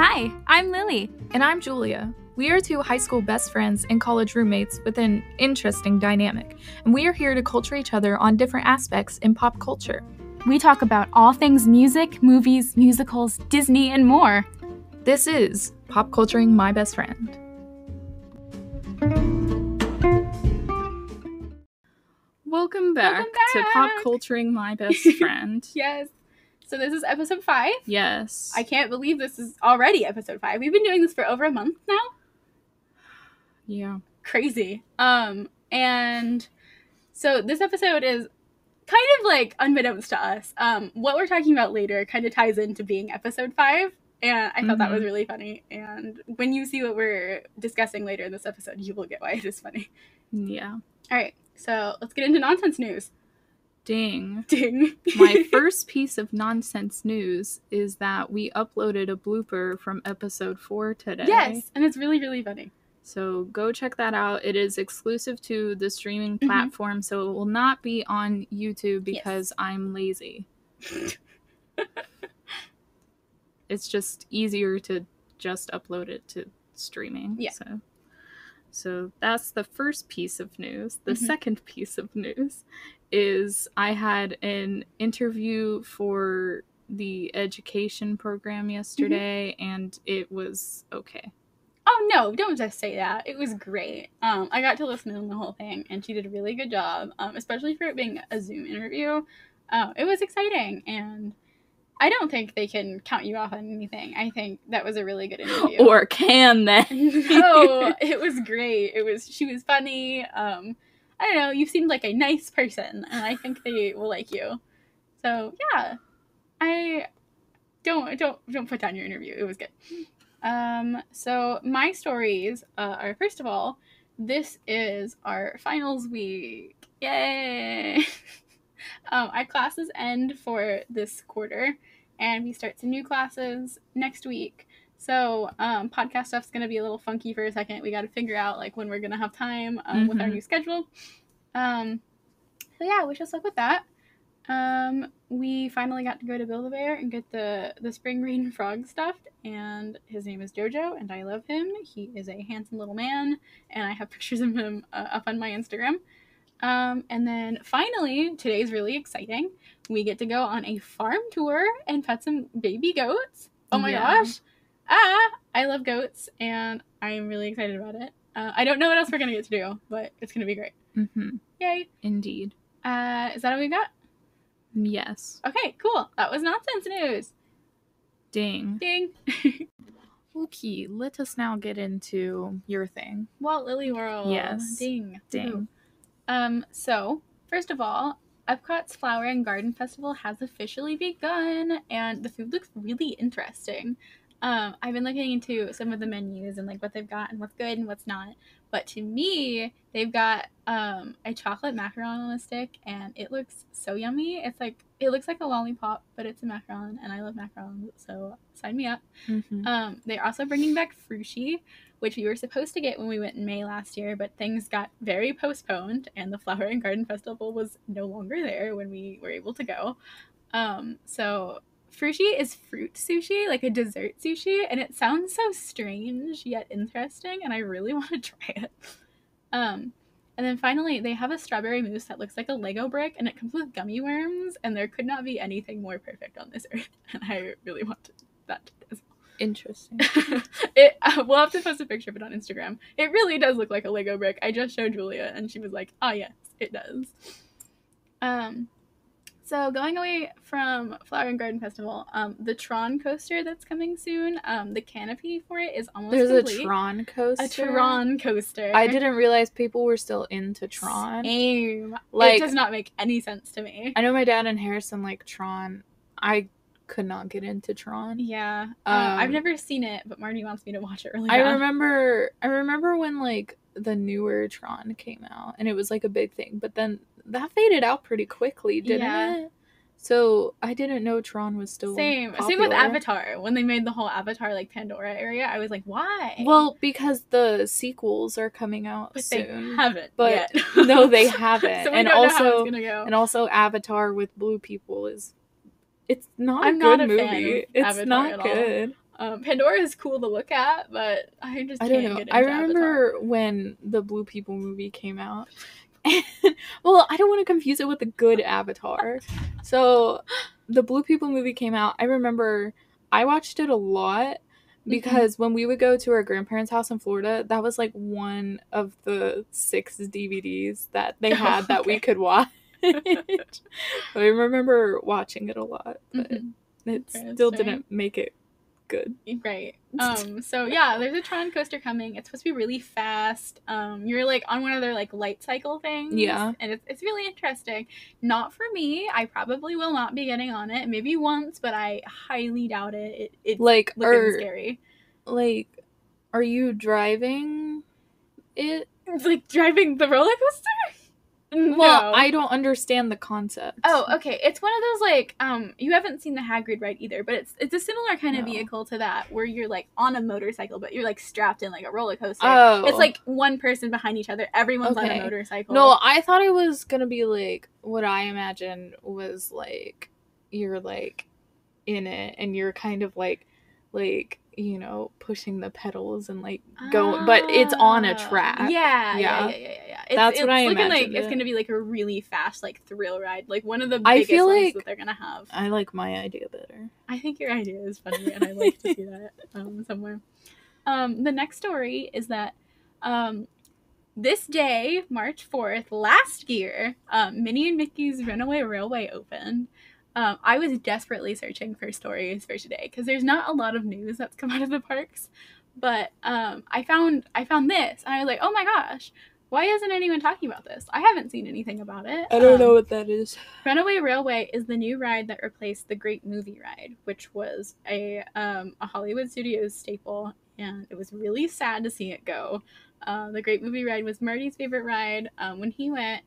Hi, I'm Lillie. And I'm Julia. We are two high school best friends and college roommates with an interesting dynamic, and we are here to culture each other on different aspects in pop culture. We talk about all things music, movies, musicals, Disney, and more. This is Pop Culturing My Best Friend. Welcome back, Welcome to Pop back. Culturing My Best Friend. Yes. So this is episode five. yes. I can't believe this is already episode five. We've been doing this for over a month now. yeah. Crazy. Um, and so this episode is kind of like unbeknownst to us. Um, what we're talking about later kind of ties into being episode five. And I thought that was Mhm. really funny. And when you see what we're discussing later in this episode, you will get why it is funny. Yeah. All right. So let's get into nonsense news. Ding. Ding. My first piece of nonsense news is that we uploaded a blooper from episode four today. yes. And it's really, really funny. So go check that out. It is exclusive to the streaming Mhm. platform, so it will not be on YouTube Yes. because I'm lazy. it's just easier to just upload it to streaming. Yeah. So so that's the first piece of news. The Mhm. second piece of news is I had an interview for the education program yesterday and it was okay. Oh no, don't just say that. It was great. Um, I got to listen to the whole thing, and she did a really good job, um, especially for it being a Zoom interview. Uh, it was exciting, and I don't think they can count you off on anything. I think that was a really good interview. Or can they? no, it was great. It was she was funny. Um, I don't know. You seemed like a nice person, and I think they will like you. So yeah, I don't don't don't put down your interview. It was good. Um, so my stories uh, are first of all, this is our finals week. Yay! um, our classes end for this quarter, and we start some new classes next week. So um, podcast stuff's gonna be a little funky for a second. We got to figure out like when we're gonna have time um, with our Mhm. new schedule. Um, so yeah, wish us luck with that. Um, we finally got to go to Build a Bear and get the the spring green frog stuffed, and his name is Jojo, and I love him. He is a handsome little man, and I have pictures of him uh, up on my Instagram. Um, and then finally, today's really exciting. We get to go on a farm tour and pet some baby goats. Oh my Yeah. gosh! Ah, I love goats, and I'm really excited about it. Uh, I don't know what else we're gonna get to do, but it's gonna be great. hmm Yay! Indeed. Uh, is that all we got? Yes. Okay, cool. That was nonsense news. Ding. Ding. Okay, let us now get into your thing. Walt Lillie World. Yes. Ding. Ding. Ooh. Um, so, first of all, Epcot's Flower and Garden Festival has officially begun, and the food looks really interesting. Um, I've been looking into some of the menus and like what they've got and what's good and what's not. But to me, they've got um, a chocolate macaron on a stick, and it looks so yummy. It's like it looks like a lollipop, but it's a macaron, and I love macarons, so sign me up. Mm-hmm. Um, they're also bringing back Frushi, which we were supposed to get when we went in May last year, but things got very postponed, and the Flower and Garden Festival was no longer there when we were able to go. Um, so Frushi is fruit sushi, like a dessert sushi, and it sounds so strange yet interesting, and I really want to try it. Um, and then finally, they have a strawberry mousse that looks like a Lego brick, and it comes with gummy worms, and there could not be anything more perfect on this earth, and I really want that as Interesting. it we'll have to post a picture of it on Instagram. It really does look like a Lego brick. I just showed Julia and she was like, "Ah, yes, it does." Um so going away from Flower and Garden Festival, um the Tron coaster that's coming soon, um the canopy for it is almost There's a. Tron coaster. a Tron coaster. I didn't realize people were still into Tron. Same. Like- it does not make any sense to me. I know my dad and Harrison like Tron. I could not get into Tron. Yeah, uh, I've Um, never seen it, but Marty wants me to watch it really I bad. remember I remember when like the newer Tron came out and it was like a big thing, but then that faded out pretty quickly, didn't Yeah. it? So I didn't know Tron was still Same. Same with. Avatar. When they made the whole Avatar like Pandora area, I was like, why? Well, because the sequels are coming out but they soon. haven't. but no, they haven't. so and don't know how also go. and also Avatar with blue people is it's not I'm a good not a movie. it's Avatar not good. Um, Pandora is cool to look at, but I just I don't know. I Avatar. remember when the Blue People movie came out. And, well, I don't want to confuse it with the good Avatar. So, the Blue People movie came out. I remember I watched it a lot because when we would go to our grandparents' house in Florida, that was like one of the six DVDs that they Oh, had that we could watch. I remember watching it a lot, but Mhm. it still didn't make it good. Right. Um. So yeah, there's a Tron coaster coming. It's supposed to be really fast. Um. You're like on one of their like light cycle things. Yeah. And it's it's really interesting. Not for me. I probably will not be getting on it. Maybe once, but I highly doubt it. It it's Like, looking are scary. like, are you driving it? It's like driving the roller coaster. Well, No. I don't understand the concept. Oh, okay. It's one of those like um you haven't seen the Hagrid ride either, but it's it's a similar kind of vehicle to that where you're like on a motorcycle, but you're like strapped in like a roller coaster. Oh. It's like one person behind each other. Everyone's on a motorcycle. No, I thought it was gonna be like what I imagined was like you're like in it and you're kind of like like you know pushing the pedals and like going, but it's on a Ah, track. Yeah, yeah, Yeah. yeah, yeah, yeah. It's, That's what I looking like imagined it's gonna be like a really fast like thrill ride, like one of the I biggest feel ones like- that they're gonna have. I like my idea better. I think your idea is funny, and I'd like to see that um, somewhere. Um, the next story is that um, this day, March 4th, last year, um, Minnie and Mickey's Runaway Railway opened. Um, I was desperately searching for stories for today because there's not a lot of news that's come out of the parks. But um, I found I found this, and I was like, "Oh my gosh, why isn't anyone talking about this? I haven't seen anything about it." I don't um, know what that is. Runaway Railway is the new ride that replaced the Great Movie Ride, which was a um, a Hollywood Studios staple, and it was really sad to see it go. Uh, the Great Movie Ride was Marty's favorite ride um, when he went,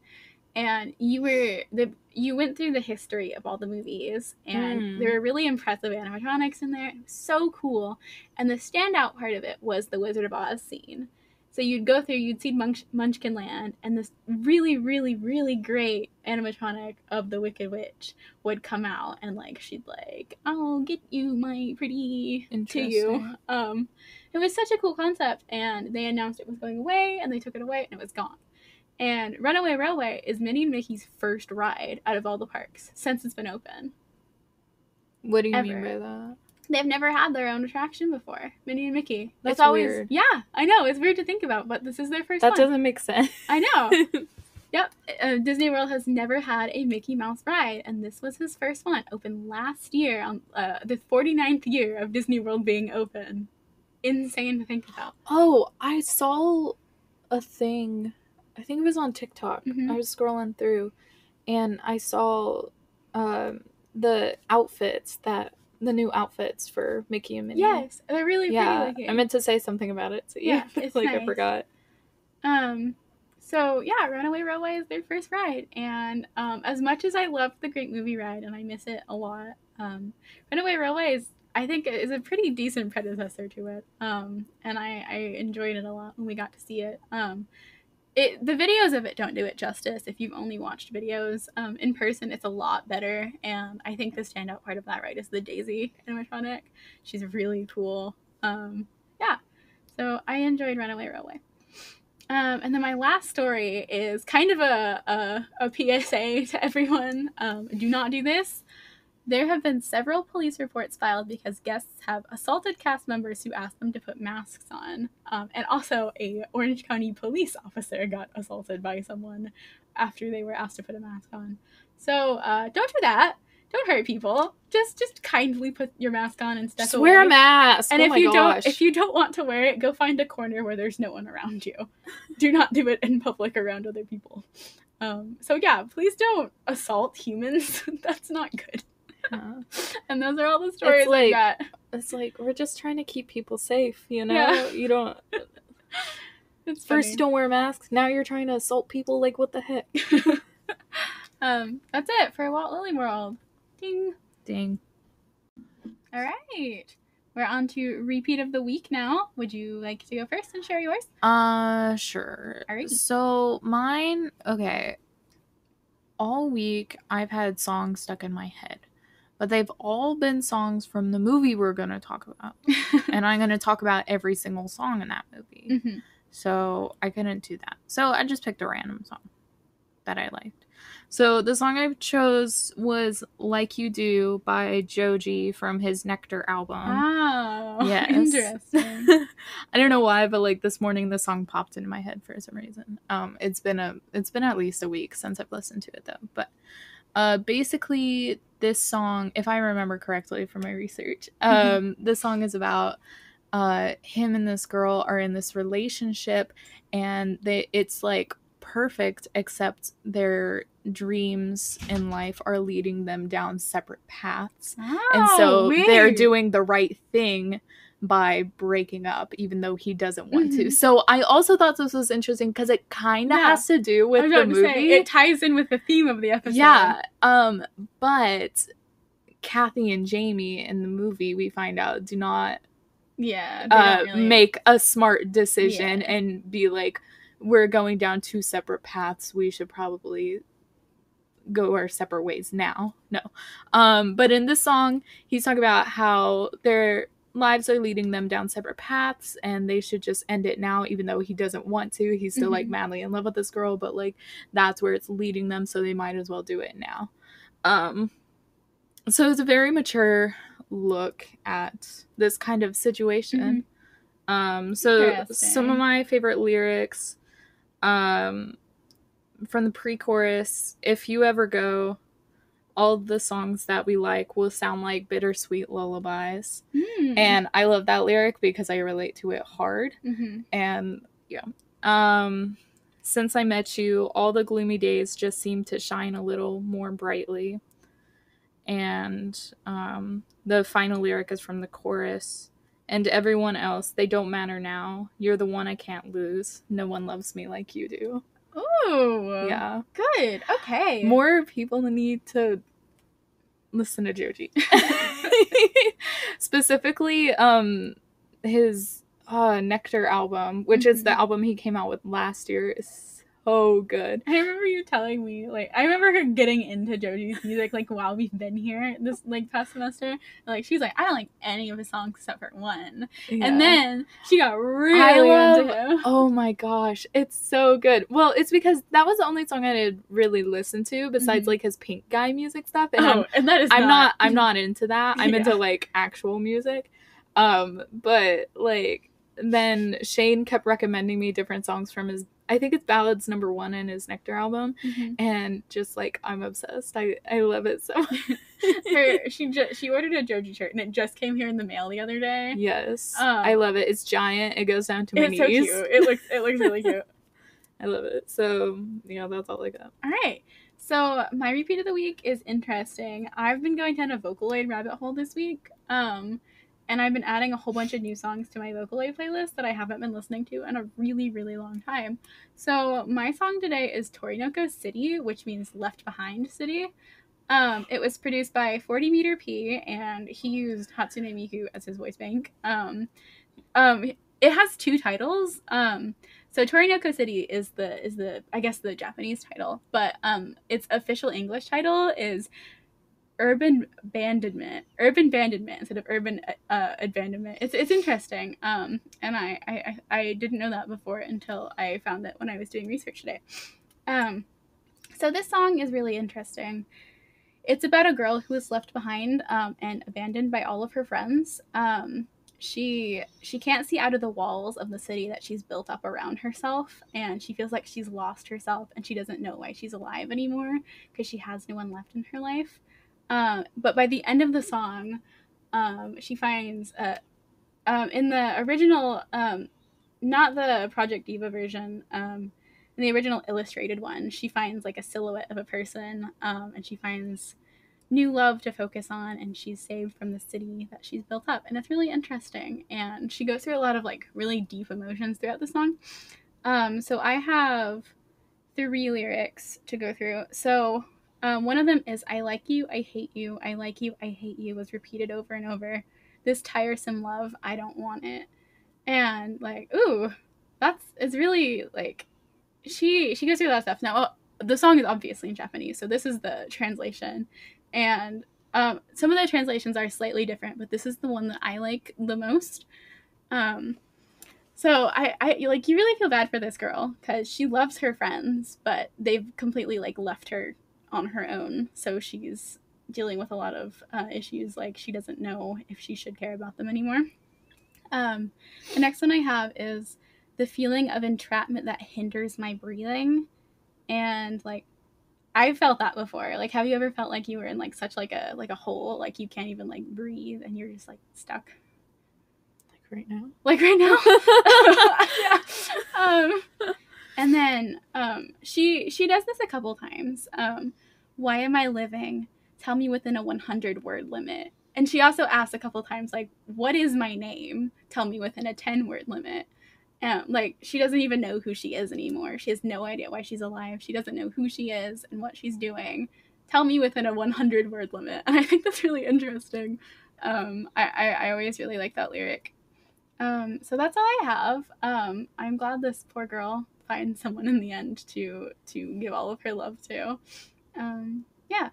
and you were the you went through the history of all the movies, and Mm. there were really impressive animatronics in there. It was so cool, and the standout part of it was the Wizard of Oz scene. So you'd go through, you'd see Munch- Munchkin Land, and this really, really, really great animatronic of the Wicked Witch would come out, and like she'd like, "I'll get you, my pretty," to you. Um, it was such a cool concept, and they announced it was going away, and they took it away, and it was gone. And Runaway Railway is Minnie and Mickey's first ride out of all the parks since it's been open. What do you mean by that? They've never had their own attraction before, Minnie and Mickey. That's it's always weird. yeah, I know it's weird to think about, but this is their first That one. doesn't make sense. I know. Yep. Uh, Disney World has never had a Mickey Mouse ride, and this was his first one. Opened last year, on uh, the 49th year of Disney World being open. Insane to think about. Oh, I saw a thing. I think it was on TikTok. Mhm. I was scrolling through, and I saw um, the outfits that the new outfits for Mickey and Minnie. Yes, they're really yeah. I meant to say something about it. So Yeah, yeah, it's like I forgot. Um, so yeah, Runaway Railway is their first ride, and um, as much as I love the Great Movie Ride and I miss it a lot, um, Runaway Railway is I think is a pretty decent predecessor to it. Um, and I I enjoyed it a lot when we got to see it. Um, it the videos of it don't do it justice if you've only watched videos. Um, in person, it's a lot better, and I think the standout part of that ride is the Daisy animatronic. She's really cool. Um, yeah, so I enjoyed Runaway Railway. Um, and then my last story is kind of a, a, a PSA to everyone. Um, do not do this. There have been several police reports filed because guests have assaulted cast members who asked them to put masks on. Um, and also, a Orange County police officer got assaulted by someone after they were asked to put a mask on. So uh, don't do that. Don't hurt people. Just just kindly put your mask on and step Just away. wear a mask. And oh if you gosh. don't if you don't want to wear it, go find a corner where there's no one around you. do not do it in public around other people. Um, so yeah, please don't assault humans. That's not good. Yeah. And those are all the stories like- I got. It's like we're just trying to keep people safe, you know? Yeah. You don't It's first you don't wear masks, now you're trying to assault people like what the heck? um, that's it for Walt Lillie World. Ding. Ding. All right. We're on to repeat of the week now. Would you like to go first and share yours? Uh, sure. Alrighty. So mine, okay. All week I've had songs stuck in my head, but they've all been songs from the movie we're going to talk about. and I'm going to talk about every single song in that movie. hmm So I couldn't do that. So I just picked a random song that I liked. So the song I chose was Like You Do by Joji from his Nectar album. Oh, Yes. interesting. I don't know why, but like this morning the song popped into my head for some reason. Um it's been a it's been at least a week since I've listened to it though. But uh basically this song, if I remember correctly from my research, Mhm. um this song is about uh him and this girl are in this relationship and they it's like perfect except their dreams in life are leading them down separate paths and so Oh, they're doing the right thing by breaking up even though he doesn't want to Mhm. so i also thought this was interesting because it kind of Yeah. has to do with the to movie say, it ties in with the theme of the episode. yeah um but cathy and jamie in the movie we find out do not yeah. uh, really- make a smart decision Yeah. and be like we're going down two separate paths we should probably go our separate ways now no um but in this song he's talking about how their lives are leading them down separate paths and they should just end it now even though he doesn't want to. He's still like Mhm. madly in love with this girl but like that's where it's leading them so they might as well do it now. Um so it's a very mature look at this kind of situation. Um so some of my favorite lyrics um from the pre-chorus if you ever go all the songs that we like will sound like bittersweet lullabies. Mm. and i love that lyric because i relate to it hard. Mhm. and yeah. Um since i met you all the gloomy days just seem to shine a little more brightly. And um the final lyric is from the chorus. And everyone else they don't matter now. You're the one i can't lose. No one loves me like you do Ooh. yeah Good. Okay. more people need to listen to Joji. Specifically, um, his uh, Nectar album, which is the Mhm. album he came out with last year, is so good. I remember you telling me, like, I remember her getting into Joji's music, like, while we've been here this, like, past semester. And, like, she was like, I don't like any of his songs except for one. Yeah. And then she got really love- into him. Oh my gosh, it's so good. Well, it's because that was the only song I had really listened to besides Mhm. like his Pink Guy music stuff. And Oh, and that is I'm not I'm not into that. I'm Yeah. into like actual music. Um but like then Shane kept recommending me different songs from his I think it's Ballads number 1 in his Nectar album Mhm. and just like I'm obsessed. I I love it so much. Her, she just she ordered a Joji shirt and it just came here in the mail the other day. yes. Um, I love it. It's giant. It goes down to my It's so knees. cute. It looks it looks really cute. I love it. So, yeah, that's all I got. All right. So my repeat of the week is interesting. I've been going down a Vocaloid rabbit hole this week. Um and I've been adding a whole bunch of new songs to my Vocaloid playlist that I haven't been listening to in a really, really long time. So my song today is Torinoko City, which means left behind city. Um, it was produced by 40 Meter P, and he used Hatsune Miku as his voice bank. Um, um, it has two titles. Um, so Torinoko City is the is the I guess the Japanese title, but um, its official English title is Urban Abandonment. Urban Abandonment instead of Urban uh, Abandonment. It's it's interesting. Um, and I, I I didn't know that before until I found it when I was doing research today. Um, so this song is really interesting. It's about a girl who was left behind um, and abandoned by all of her friends. Um, she she can't see out of the walls of the city that she's built up around herself, and she feels like she's lost herself, and she doesn't know why she's alive anymore because she has no one left in her life. Um, but by the end of the song, um, she finds uh, um, in the original, um, not the Project Diva version, um, in the original illustrated one, she finds like a silhouette of a person, um, and she finds new love to focus on, and she's saved from the city that she's built up, and it's really interesting. And she goes through a lot of like really deep emotions throughout the song. So I have three lyrics to go through. So um, one of them is I like you, I hate you, I like you, I hate you was repeated over and over. This tiresome love, I don't want it. And like, ooh, that's it's really like she she goes through a lot of stuff. Now well, the song is obviously in Japanese, so this is the translation. And Um, some of the translations are slightly different, but this is the one that I like the most. Um, so I, I like you really feel bad for this girl because she loves her friends, but they've completely like left her on her own. So she's dealing with a lot of uh, issues like she doesn't know if she should care about them anymore. Um, the next one I have is the feeling of entrapment that hinders my breathing, and like I've felt that before. Like, have you ever felt like you were in like such like a like a hole, like you can't even like breathe, and you're just like stuck, Like right now. like right now? yeah. Um, and then um, she she does this a couple times. Um, why am I living? Tell me within a 100 word limit. And she also asks a couple times like, what is my name? Tell me within a 10 word limit. Um, like she doesn't even know who she is anymore. She has no idea why she's alive. She doesn't know who she is and what she's doing. Tell me within a 100 word limit. And I think that's really interesting. Um, I, I, I always really like that lyric. Um, so that's all I have. Um, I'm glad this poor girl finds someone in the end to to give all of her love to. Um, yeah,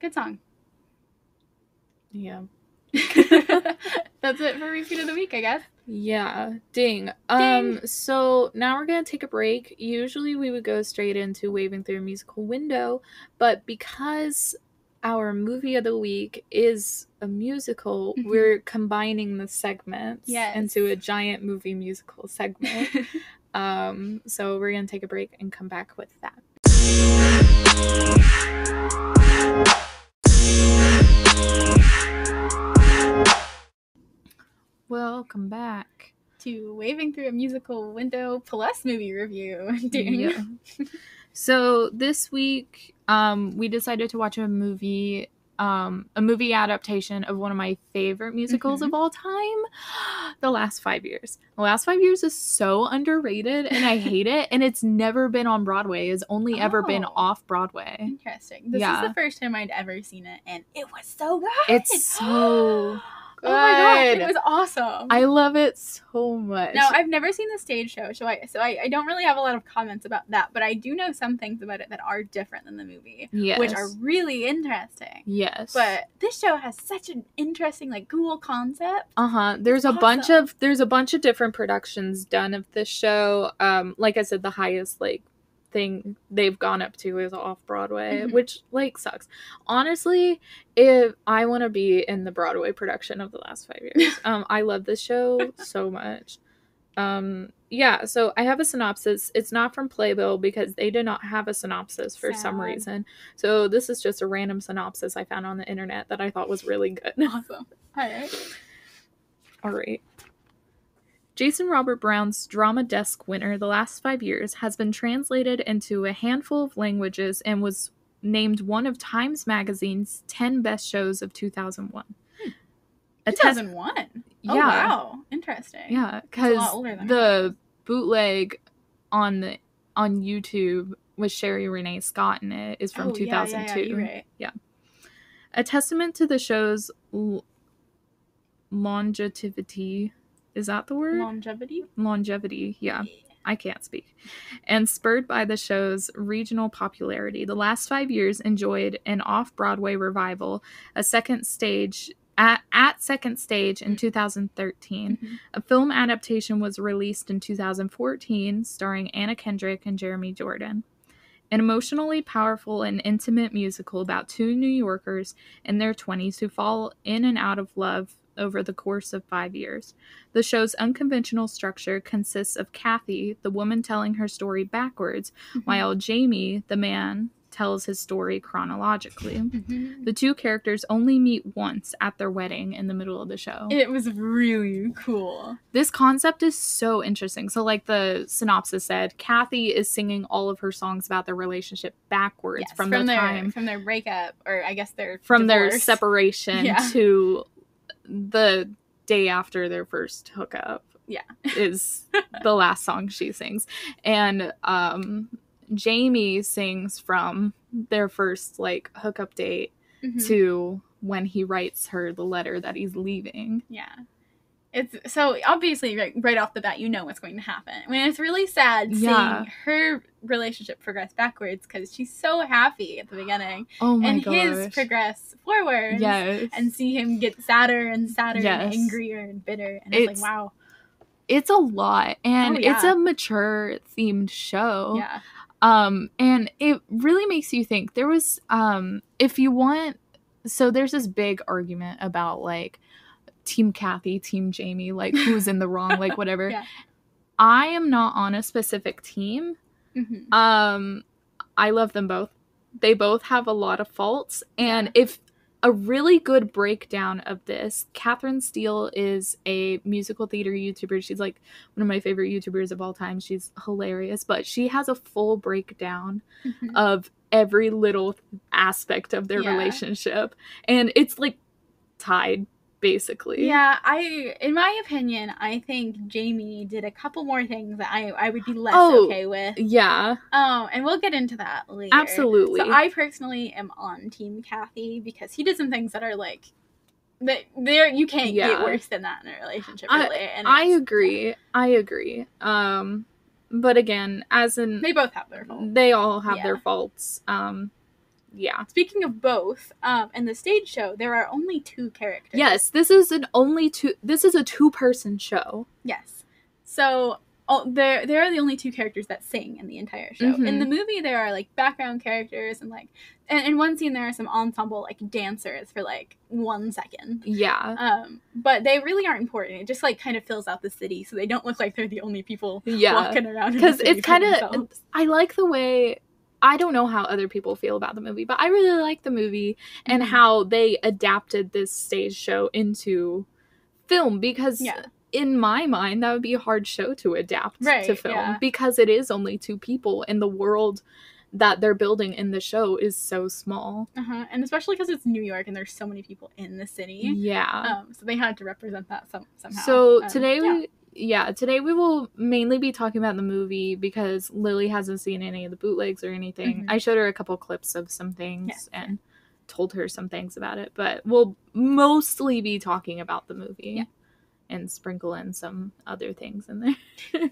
good song. Yeah. that's it for repeat of the week, I guess. Yeah, ding. Um so now we're going to take a break. Usually we would go straight into waving through a musical window, but because our movie of the week is a musical, Mhm. we're combining the segments Yes. into a giant movie musical segment. um so we're going to take a break and come back with that. Welcome back. to waving through a musical window plus movie review. Yeah. so this week, um, we decided to watch a movie, um, a movie adaptation of one of my favorite musicals Mhm. of all time, The Last Five Years. The Last Five Years is so underrated, and I hate it. And it's never been on Broadway. It's only ever been Oh. off Broadway. Interesting. This Yeah. is the first time I'd ever seen it, and it was so good. It's so Oh my gosh, it was awesome. I love it so much. Now I've never seen the stage show, so I so I, I don't really have a lot of comments about that, but I do know some things about it that are different than the movie, yes. which are really interesting. yes. But this show has such an interesting, like, cool concept. Uh-huh. There's a bunch of there's a bunch of different productions done of this show. Um like I said the highest like thing they've gone up to is off Broadway, Mhm. which like sucks. Honestly, if I want to be in the Broadway production of the last 5 years. um I love this show so much. Um yeah, so I have a synopsis. It's not from Playbill because they did not have a synopsis for some reason. So this is just a random synopsis I found on the internet that I thought was really good. Awesome. All right. All right. Jason Robert Brown's Drama Desk winner the last five years has been translated into a handful of languages and was named one of Times Magazine's 10 best shows of 2001. Hmm. A test- 2001. Oh, yeah. wow. Interesting. Yeah, because the bootleg on the on YouTube with Sherie Rene Scott in it is from Oh, 2002. Yeah, yeah, you're right. A testament to the show's l- longevity. Is that the word? Longevity. longevity. Yeah, I can't speak. And spurred by the show's regional popularity, the last five years enjoyed an off Broadway revival, a second stage. At, at second stage in 2013 Mhm. a film adaptation was released in 2014 starring anna kendrick and jeremy jordan an emotionally powerful and intimate musical about two new yorkers in their 20s who fall in and out of love over the course of five years. The show's unconventional structure consists of Cathy, the woman telling her story backwards, Mhm. while Jamie, the man, tells his story chronologically. Mhm. The two characters only meet once at their wedding in the middle of the show. It was really cool. this concept is so interesting. So, like the synopsis said, Cathy is singing all of her songs about their relationship backwards Yes, from, the their time from their breakup, or I guess their from their separation Yeah. to the day after their first hookup. Yeah. is the last song she sings, and um, Jamie sings from their first like hookup date Mhm. to when he writes her the letter that he's leaving. Yeah. It's so obviously right, right off the bat you know what's going to happen. I mean, it's really sad Yeah. seeing her relationship progress backwards because she's so happy at the beginning, Oh my and gosh. his progress forwards. yes. and see him get sadder and sadder Yes. and angrier and bitter. And it's, It's- like, wow. it's a lot and Oh, it's a mature themed show. Yeah. um and it really makes you think there was um if you want so there's this big argument about like team cathy team jamie like who's in the wrong like whatever. Yeah. i am not on a specific team. Hmm um i love them both. They both have a lot of faults. And if a really good breakdown of this Katherine Steele is a musical theater youtuber. She's like one of my favorite youtubers of all time. She's hilarious. But she has a full breakdown hmm of every little aspect of their Yeah. relationship. And it's like tied basically Yeah, I, in my opinion, I think Jamie did a couple more things that I, I would be less Oh. okay with. yeah Um, and we'll get into that later. absolutely So I personally am on Team Cathy because he did some things that are like that there you can't Yeah. get worse than that in a relationship, I- really. And i agree i agree um but again as in They both have their faults. they all have their faults um yeah Speaking of both, um, in the stage show, there are only two characters. yes this is an only two this is a two person show Yes. So oh, they're they're the only two characters that sing in the entire show. In Mhm. the movie, there are like background characters and like, and in one scene there are some ensemble like dancers for like one second. yeah Um, but they really aren't important. It just like kind of fills out the city, so they don't look like they're the only people yeah walking around. Because it's kind of i like the way i don't know how other people feel about the movie but i really like the movie and Mhm. how they adapted this stage show into film because Yeah. in my mind that would be a hard show to adapt to film yeah. because it is only two people and the world that they're building in the show is so small uh-huh. and especially because it's New York and there's so many people in the city. yeah Um, so they had to represent that some somehow. So Um, today yeah. we yeah, today we will mainly be talking about the movie because Lillie hasn't seen any of the bootlegs or anything. Mhm. I showed her a couple clips of some things Yes. and told her some things about it, but we'll mostly be talking about the movie Yeah. and sprinkle in some other things in there.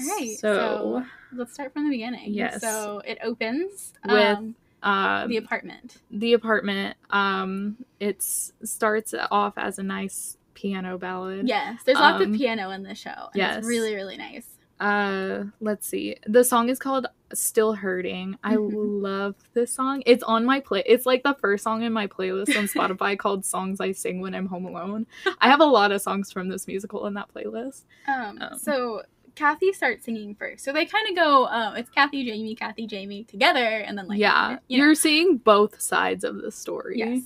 All right, So, so let's start from the beginning. Yes. So it opens With, um, um, the apartment. the apartment um it starts off as a nice piano ballad. Yes, there's lots um, of piano in the show. And yes. it's really really nice. uh let's see the song is called still hurting i Mhm. love this song it's on my play it's like the first song in my playlist on spotify called songs i sing when i'm home alone i have a lot of songs from this musical in that playlist Um, Um, so Cathy starts singing first. So they kind of go. Um, it's Cathy, Jamie, Cathy, Jamie together, and then like yeah you know, you're seeing both sides of the story yes.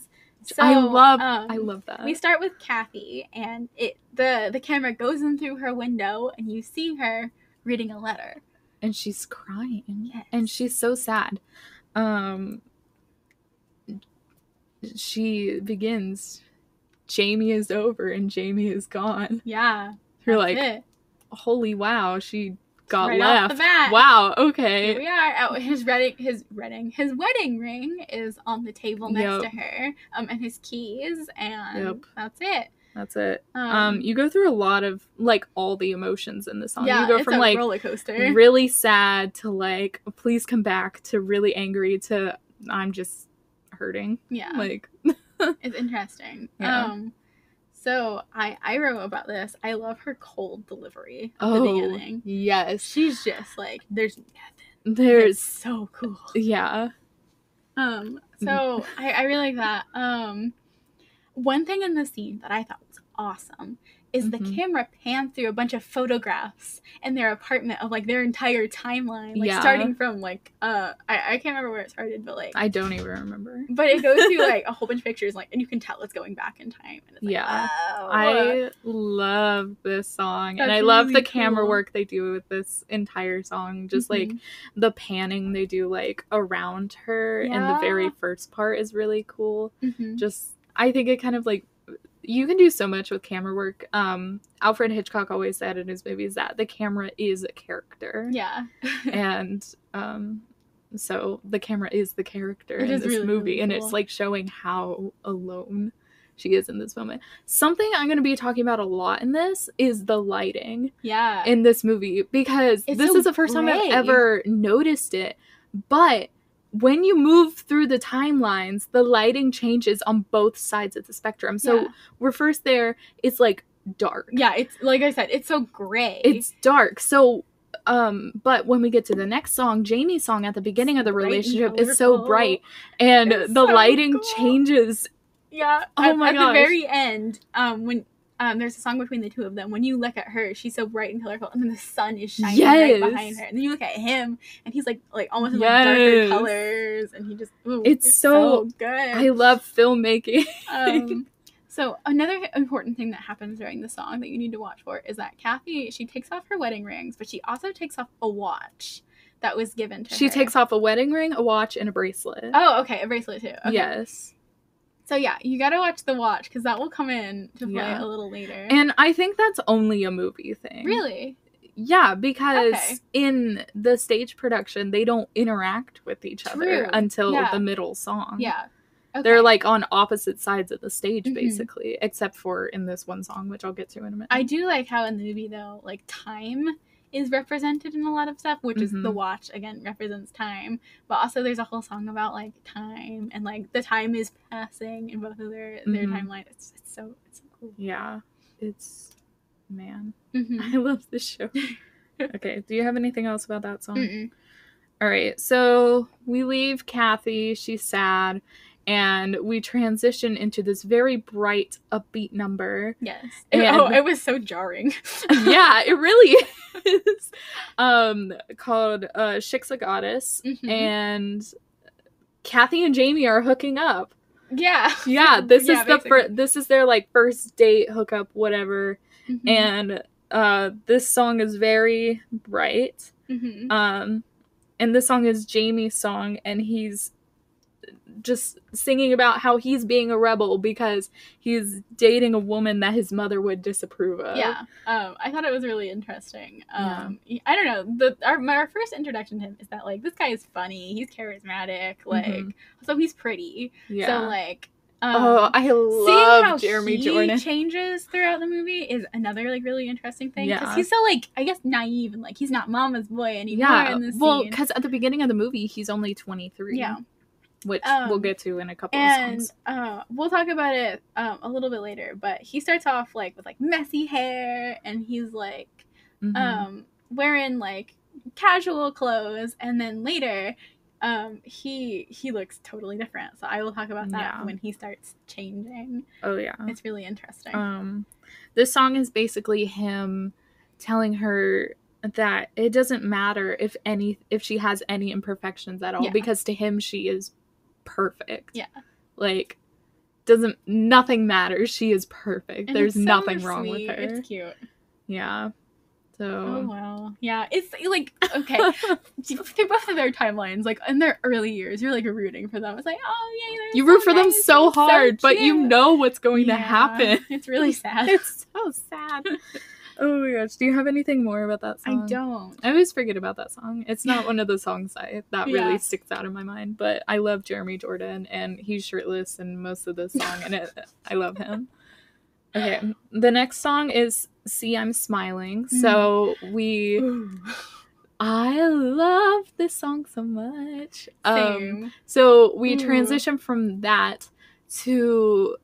I love um, i love that We start with Cathy, and it the the camera goes in through her window, and you see her reading a letter. and she's crying Yes. and she's so sad um she begins jamie is over and jamie is gone Yeah, you're like it. holy wow she got right off left the bat. wow Here okay we are. Oh, his wedding, his wedding, his wedding ring is on the table next Yep. to her, um, and his keys, and Yep. that's it. that's it Um, um you go through a lot of like all the emotions in the song yeah, you go it's from like roller coaster. really sad to like please come back to really angry to i'm just hurting yeah, like it's interesting. Yeah. Um, so I I wrote about this. I love her cold delivery at the oh beginning. yes She's just like, there's nothing. there's It's so cool. yeah Um, so I, I really like that. Um, one thing in the scene that I thought was awesome is the Mhm. camera panned through a bunch of photographs in their apartment of like their entire timeline, like Yeah. starting from like uh I, I can't remember where it started, but like i don't even remember but it goes through like a whole bunch of pictures, like and you can tell it's going back in time. And it's like, Yeah. oh. I love this song and That's I love really the camera cool. work they do with this entire song. Just like Mhm. the panning they do like around her in the very first part is really cool. Mhm. Just I think it kind of like you can do so much with camera work. Um Alfred Hitchcock always said in his movies that the camera is a character. yeah. And um so the camera is the character It in is this really, movie really and cool. it's like showing how alone she is in this moment. Something I'm going to be talking about a lot in this is the lighting Yeah. in this movie because It's this so is the first time I've ever noticed it. But when you move through the timelines, the lighting changes on both sides of the spectrum. So Yeah. we're first there, it's like dark. yeah, it's like I said, it's so gray. It's dark. So um but when we get to the next song, Jamie's song at the beginning of the Bright relationship is so bright and It's the so lighting cool. changes. yeah. Oh at, my at gosh. the very end, um, when um, there's a song between the two of them. When you look at her, she's so bright and colorful, and then the sun is shining right behind her. And then you look at him, and he's like like almost in like darker colors, and he just ooh, It's so- good. I love filmmaking. Um, so another important thing that happens during the song that you need to watch for is that Cathy she takes off her wedding rings, but she also takes off a watch that was given to she her. She takes off a wedding ring, a watch, and a bracelet. Oh, okay, a bracelet too. Okay. Yes. So yeah, you gotta watch the watch because that will come in to play Yeah. a little later. And I think that's only a movie thing. really, Yeah, because Okay. in the stage production, they don't interact with each other until Yeah. the middle song. yeah. Okay. They're like on opposite sides of the stage, Mhm. basically, except for in this one song, which I'll get to in a minute. I do like how in the movie though, like time is represented in a lot of stuff, which is the Mhm. watch again represents time. But also there's a whole song about like time and like the time is passing in both of their their Mhm. timeline. It's it's so it's so cool. yeah, it's man, Mhm. I love this show. okay, do you have anything else about that song? All right, so we leave Cathy. She's sad, and we transition into this very bright, upbeat number. Yes. And- oh, it was so jarring. yeah, it really is. Um, called uh, Shiksa Goddess, Mhm. and Cathy and Jamie are hooking up. yeah. Yeah, this Yeah, is the basically. fir- this is their like first date hookup, whatever. Mhm. And uh, this song is very bright. Mhm. Um, and this song is Jamie's song, and he's just singing about how he's being a rebel because he's dating a woman that his mother would disapprove of. Yeah, um, I thought it was really interesting. Yeah. Um, I don't know. The our, my, our first introduction to him is that like this guy is funny. He's charismatic. Like Mhm. so he's pretty. yeah. So like. Um, oh, I seeing how Jeremy he Jordan. changes throughout the movie is another like really interesting thing because Yeah. he's so like I guess naive and like he's not mama's boy anymore Yeah, in this well, because at the beginning of the movie, he's only twenty three. Yeah. Which we'll Um, get to in a couple of and songs. uh, we'll talk about it um, a little bit later. But he starts off like with like messy hair, and he's like Mhm. um wearing like casual clothes and then later um he he looks totally different so i will talk about that Yeah. when he starts changing oh yeah. it's really interesting Um, this song is basically him telling her that it doesn't matter if any if she has any imperfections at all Yeah. because to him she is perfect. Yeah. Like doesn't nothing matters. She is perfect. And There's so nothing wrong with her. it's cute Yeah. So oh wow yeah it's like okay through both of their timelines like in their early years you're like rooting for them it's like oh yeah you so root for them so hard, but you know what's going Yeah, to happen. it's really sad It's so sad. oh my gosh. Do you have anything more about that song? i don't I always forget about that song. It's not one of the songs I that Yeah. really sticks out in my mind, but I love Jeremy Jordan and he's shirtless in most of the song and it, I love him. Okay, the next song is "See I'm Smiling." So we, I love this song so much. Um, Same. so we Ooh. transition from that to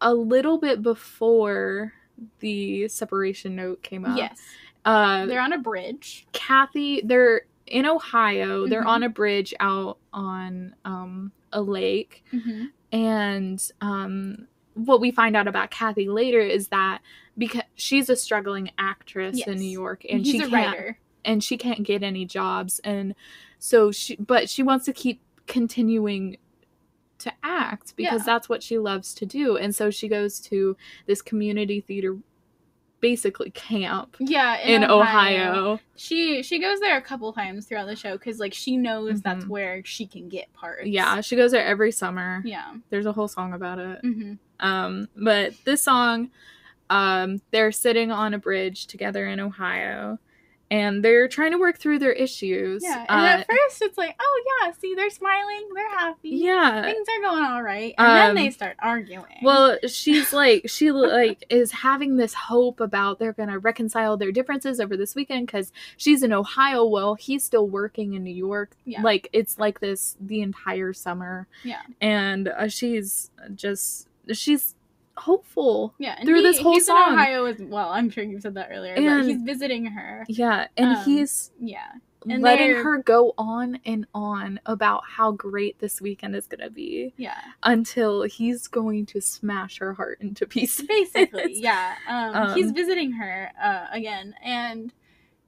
a little bit before the separation note came out. yes. Uh, they're on a bridge. Cathy, they're in Ohio. They're on a bridge out on um, a lake, mm-hmm. and um, what we find out about Cathy later is that because she's a struggling actress in New York, and he's she a can't writer. and she can't get any jobs, and so she but she wants to keep continuing to act because Yeah. that's what she loves to do, and so she goes to this community theater, basically camp yeah in Ohio. She she goes there a couple times throughout the show because like she knows that's Mhm. where she can get parts. Yeah, she goes there every summer. Yeah. There's a whole song about it. hmm Um, but this song, um, they're sitting on a bridge together in Ohio, and they're trying to work through their issues. Yeah, and Uh, at first it's like, oh yeah, see, they're smiling, they're happy, yeah. things are going all right, and then they Um, start arguing. Well, she's like she like is having this hope about they're gonna reconcile their differences over this weekend because she's in Ohio. Well, he's still working in New York. Yeah. Like it's like this the entire summer. Yeah. and uh, she's just she's hopeful. yeah, and through he- this whole he's song. in Ohio as well. I'm sure you said that earlier, but And- he's visiting her. Yeah, and Um, he's Yeah, and letting her go on and on about how great this weekend is gonna be yeah, until he's going to smash her heart into pieces. basically, yeah. Um, he's Um, visiting her uh, again, and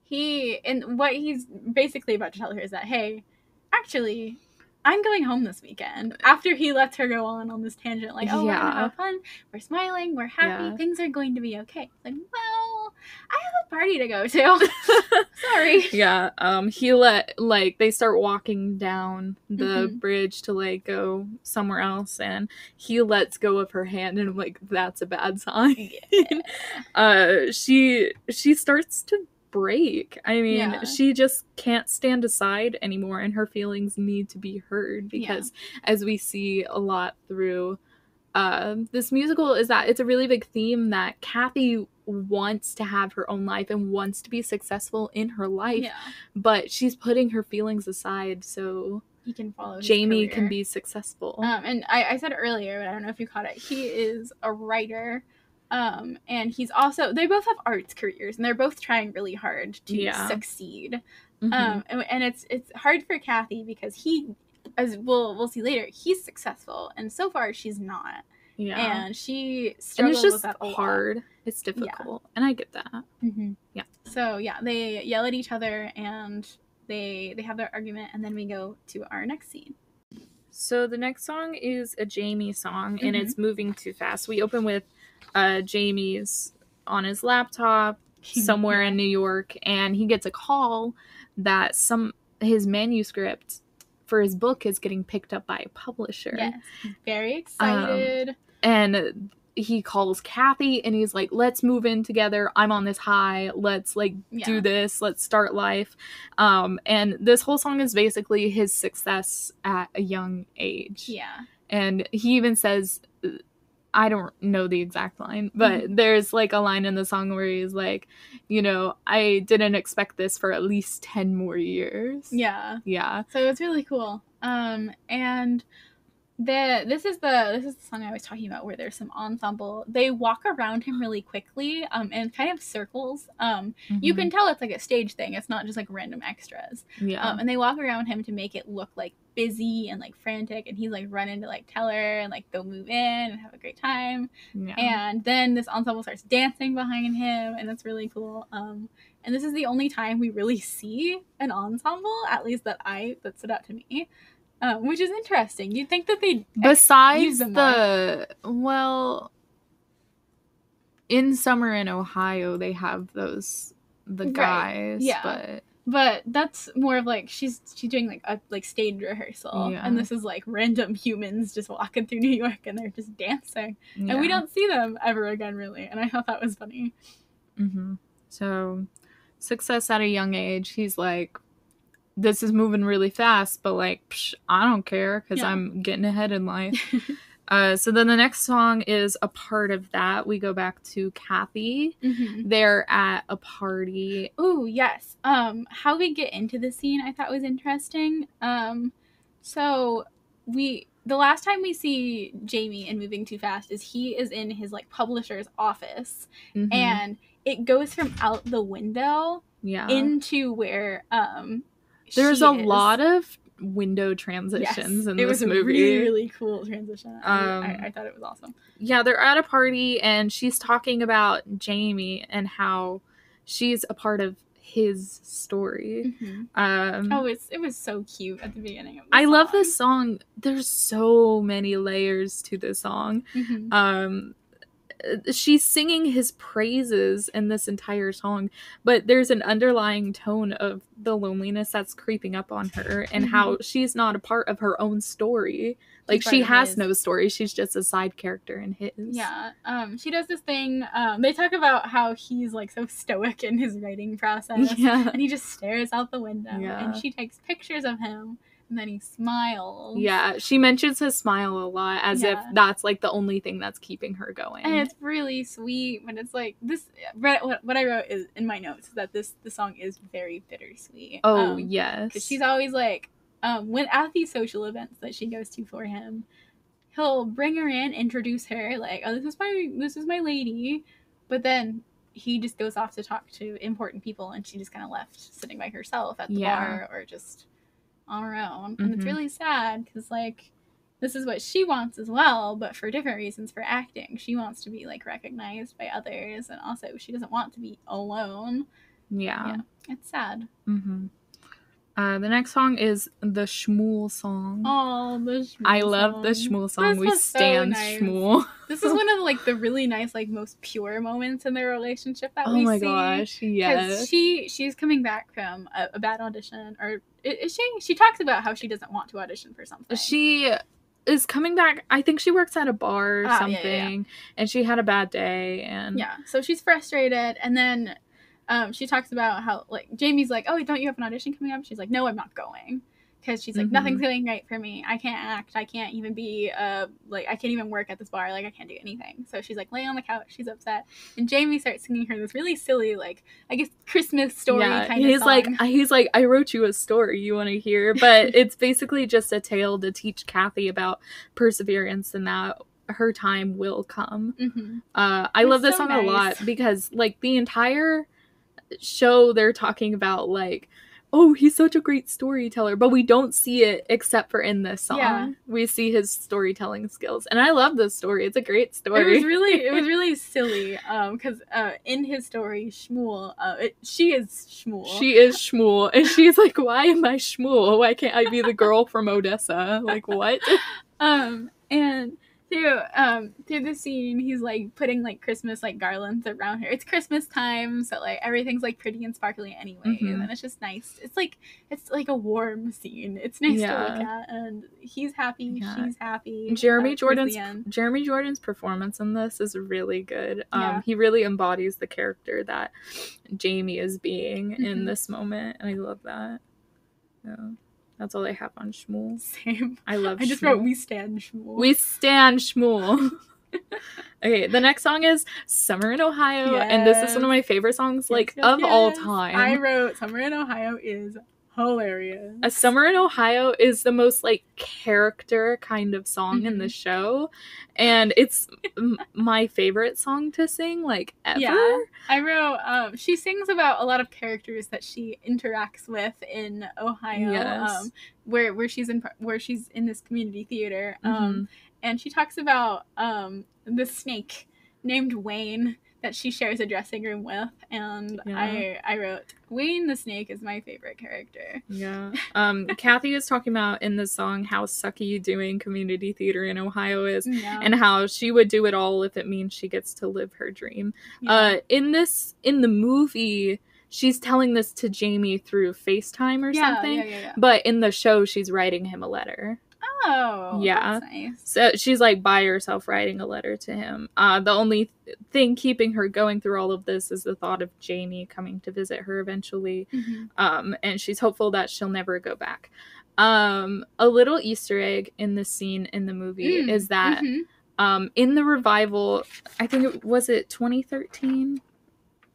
he and what he's basically about to tell her is that hey, actually. I'm going home this weekend. After he lets her go on on this tangent, like, oh, we're Yeah. gonna have fun, we're smiling, we're happy, Yeah. things are going to be okay. Like, well, I have a party to go to. Sorry. yeah um he let like they start walking down the Mhm. bridge to like go somewhere else and he lets go of her hand and I'm like that's a bad sign uh she she starts to break i mean Yeah. she just can't stand aside anymore and her feelings need to be heard Yeah. because as we see a lot through uh, this musical is that it's a really big theme that Cathy wants to have her own life and wants to be successful in her life, Yeah. but she's putting her feelings aside so He can follow. Jamie can be successful. Um, and I, I said earlier, but I don't know if you caught it. He is a writer, um, and he's also. They both have arts careers, and they're both trying really hard to Yeah. succeed. Mhm. Um, and, and it's it's hard for Cathy because he, as we'll we'll see later, he's successful, and so far she's not, yeah. and she And struggles it's just with that a lot. hard. It's difficult. And I get that. Mm-hmm. Yeah. So yeah, they yell at each other and they they have their argument, and then we go to our next scene. So the next song is a Jamie song and Mhm. it's moving too fast. We open with uh Jamie's on his laptop somewhere in New York and he gets a call that some his manuscript for his book is getting picked up by a publisher. Yes, very Um, excited. And he calls Cathy and he's like, "Let's move in together. I'm on this high. Let's like Yeah. do this. Let's start life." Um and this whole song is basically his success at a young age. yeah. And he even says I don't know the exact line, but Mm-hmm. there's like a line in the song where he's like, you know, I didn't expect this for at least 10 more years. Yeah. Yeah. So it's really cool. Um, and the this is the this is the song I was talking about where there's some ensemble. They walk around him really quickly, um, in kind of circles. Um, you Mhm. can tell it's like a stage thing. It's not just like random extras. Yeah. Um, and they walk around him to make it look like busy and like frantic. And he's like running to like tell her and like go move in and have a great time. yeah. And then this ensemble starts dancing behind him, and it's really cool. Um, and this is the only time we really see an ensemble, at least that I that stood out to me, um, which is interesting. You'd think that they Besides the well in summer in Ohio they have those the Right. guys, Yeah. but but that's more of like she's she's doing like a like stage rehearsal, Yeah. and this is like random humans just walking through New York and they're just dancing, and we don't see them ever again, really. And I thought that was funny. hmm So, success at a young age, he's like, this is moving really fast, but like, psh, I don't care because Yeah. I'm getting ahead in life. uh, so then the next song is a part of that. We go back to Cathy. Mhm. They're at a party. Oh yes. Um, how we get into the scene I thought was interesting. Um, so we the last time we see Jamie in Moving Too Fast is he is in his like publisher's office Mhm. and it goes from out the window yeah. into where um There's a is. lot of window transitions Yes, in it this was movie. a really, really cool transition. I, Um, I, I thought it was awesome. yeah, they're at a party and she's talking about Jamie and how she's a part of his story. Um, Oh, it's it was so cute at the beginning of the I love song. this song. There's so many layers to this song. Mhm. Um, she's singing his praises in this entire song, but there's an underlying tone of the loneliness that's creeping up on her and how she's not a part of her own story. Like she has his. no story. She's just a side character in his. Yeah. Um, she does this thing. Um, they talk about how he's like so stoic in his writing process. Yeah. And he just stares out the window. Yeah. And she takes pictures of him and then he smiles. Yeah, she mentions his smile a lot as if that's like the only thing that's keeping her going. And it's really sweet, but it's like this. What what I wrote is in my notes that this the song is very bittersweet. oh Um, yes, because she's always like um when at these social events that she goes to for him he'll bring her in introduce her like oh this is my this is my lady but then he just goes off to talk to important people and she just kind of left sitting by herself at the Yeah. bar or just on her own and it's Mhm. really sad because like this is what she wants as well but for different reasons for acting she wants to be like recognized by others and also she doesn't want to be alone yeah. yeah. it's sad hmm Uh, the next song is the Shmuel song. oh the Shmuel I love the. Shmuel song. This we was so stand nice. Shmuel. This is one of the, like the really nice, like most pure moments in their relationship that Oh we my see. gosh, 'Cause yes. she she's coming back from a, a bad audition, or is she? She talks about how she doesn't want to audition for something. She is coming back. I think she works at a bar or Ah, yeah, something, yeah, yeah. and she had a bad day. And yeah, so she's frustrated, and then um, she talks about how like Jamie's like, "Oh, don't you have an audition coming up?" She's like, "No, I'm not going." Because she's like, Mhm. nothing's going right for me. I can't act. I can't even be, uh, like, I can't even work at this bar. Like, I can't do anything. So she's like laying on the couch. She's upset. And Jamie starts singing her this really silly, like, I guess Christmas story yeah, kind of he's like he's like I wrote you a story you want to hear, but it's basically just a tale to teach Cathy about perseverance and that her time will come. Mhm. Uh, I It's love this so song a lot because like the entire show they're talking about like oh he's such a great storyteller but we don't see it except for in this song Yeah. we see his storytelling skills and i love this story it's a great story It was really, it was really silly. Um, because uh, in his story, Shmuel, uh, it, she is Shmuel. she is Shmuel, and she's like, "Why am I Shmuel? Why can't I be the girl from Odessa? Like, what?" um and through um through the scene he's like putting like christmas like garlands around her it's christmas time so like everything's like pretty and sparkly anyways Mhm. and it's just nice it's like it's like a warm scene it's nice to look at and he's happy Yeah. she's happy Jeremy uh, Jordan's. Jeremy Jordan's performance in this is really good. Um, Yeah. he really embodies the character that Jamie is being in Mhm. this moment, and I love that. Yeah, that's all I have on Shmuel. same I love. i just Shmuel. wrote we stand Shmuel. We stand Shmuel. okay, the next song is "Summer in Ohio," and this is one of my favorite songs, Yes, like yes, of all time. i wrote summer in ohio is hilarious A Summer in Ohio is the most like character kind of song in the Mhm. show, and it's m- my favorite song to sing like ever. Yeah. I wrote um she sings about a lot of characters that she interacts with in Ohio Yes. um where where she's in where she's in this community theater Mm-hmm. um and she talks about um the snake named Wayne that she shares a dressing room with and Yeah. I I wrote Wayne the snake is my favorite character. Yeah. Um, Cathy is talking about in the song how sucky doing community theater in Ohio is, Yeah. and how she would do it all if it means she gets to live her dream. yeah. Uh, in this, in the movie, she's telling this to Jamie through FaceTime or something. But in the show, she's writing him a letter. Oh, Yeah. Nice. So she's like by herself writing a letter to him. Uh, the only th- thing keeping her going through all of this is the thought of Jamie coming to visit her eventually. Mhm. Um, and she's hopeful that she'll never go back. Um, a little Easter egg in the scene in the movie Mm, is that mhm. um, in the revival, I think it was it 2013.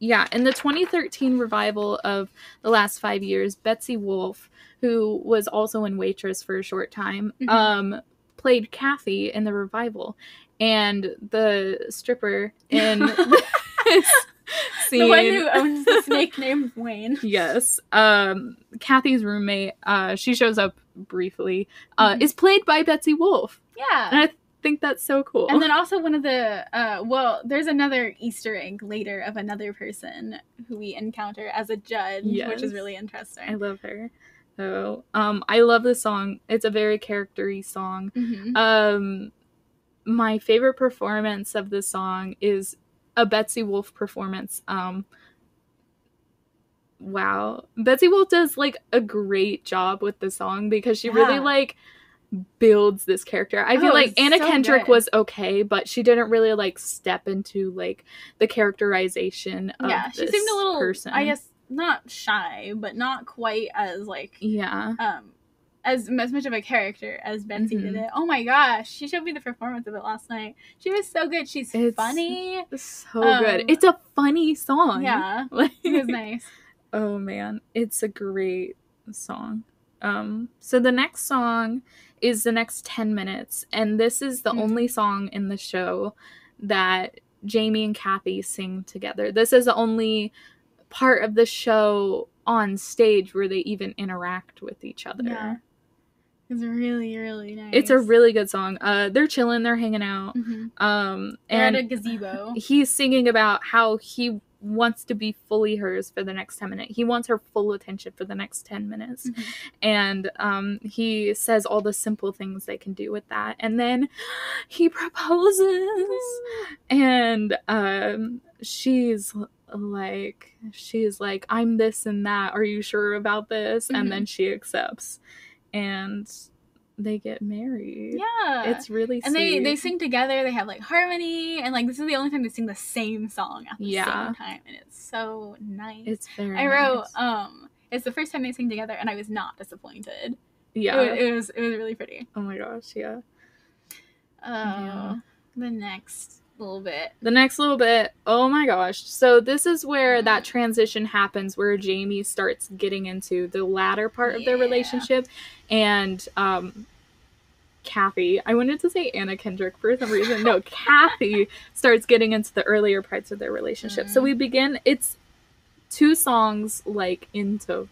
Yeah, in the 2013 revival of the last five years, Betsy Wolfe, who was also in Waitress for a short time, Mhm. um, played Cathy in the revival, and the stripper in this scene, the one who owns the snake named Wayne. yes, um, Cathy's roommate, uh, she shows up briefly, uh, Mhm. is played by Betsy Wolfe, Yeah. and I think that's so cool. And then also one of the uh well, there's another Easter egg later of another person who we encounter as a judge, which is really interesting. I love her. So, um, I love this song. It's a very charactery song. Mhm. Um, my favorite performance of this song is a Betsy Wolfe performance. Um, wow, Betsy Wolfe does like a great job with the song because she really like builds this character. I feel Oh, like Anna so Kendrick good. was okay, but she didn't really like step into like the characterization of yeah, she this seemed a little, person. I guess, not shy, but not quite as like Yeah. um as, as much of a character as Betsy did Mhm. it. Oh my gosh, she showed me the performance of it last night. She was so good. She's It's- funny. So Um, good. It's a funny song. Yeah, Like, it was nice. oh man, it's a great song. Um so the next song is the next 10 minutes and this is the Mhm. only song in the show that Jamie and Cathy sing together. This is the only part of the show on stage where they even interact with each other. Yeah. It was really, really nice. It's a really good song. Uh they're chilling, they're hanging out. Mhm. Um They're and at a gazebo. he's singing about how he wants to be fully hers for the next 10 minutes. He wants her full attention for the next 10 minutes. Mhm. And um, he says all the simple things they can do with that. And then he proposes. And um, she's like, she's like, I'm this and that. Are you sure about this? Mhm. And then she accepts. And they get married. Yeah. It's really and they sweet. they sing together. They have like harmony, and like this is the only time they sing the same song at the Yeah. same time, and it's so nice. It's very I wrote nice. um, it's the first time they sing together, and I was not disappointed. yeah. It, was, it was it was really pretty. oh my gosh, yeah. Uh, Yeah. the next little bit. The next little bit, oh my gosh. So this is where that transition happens where Jamie starts getting into the latter part of their relationship and um Cathy, I wanted to say Anna Kendrick for some reason. No, Cathy starts getting into the earlier parts of their relationship. So Mm. we begin it's two songs like into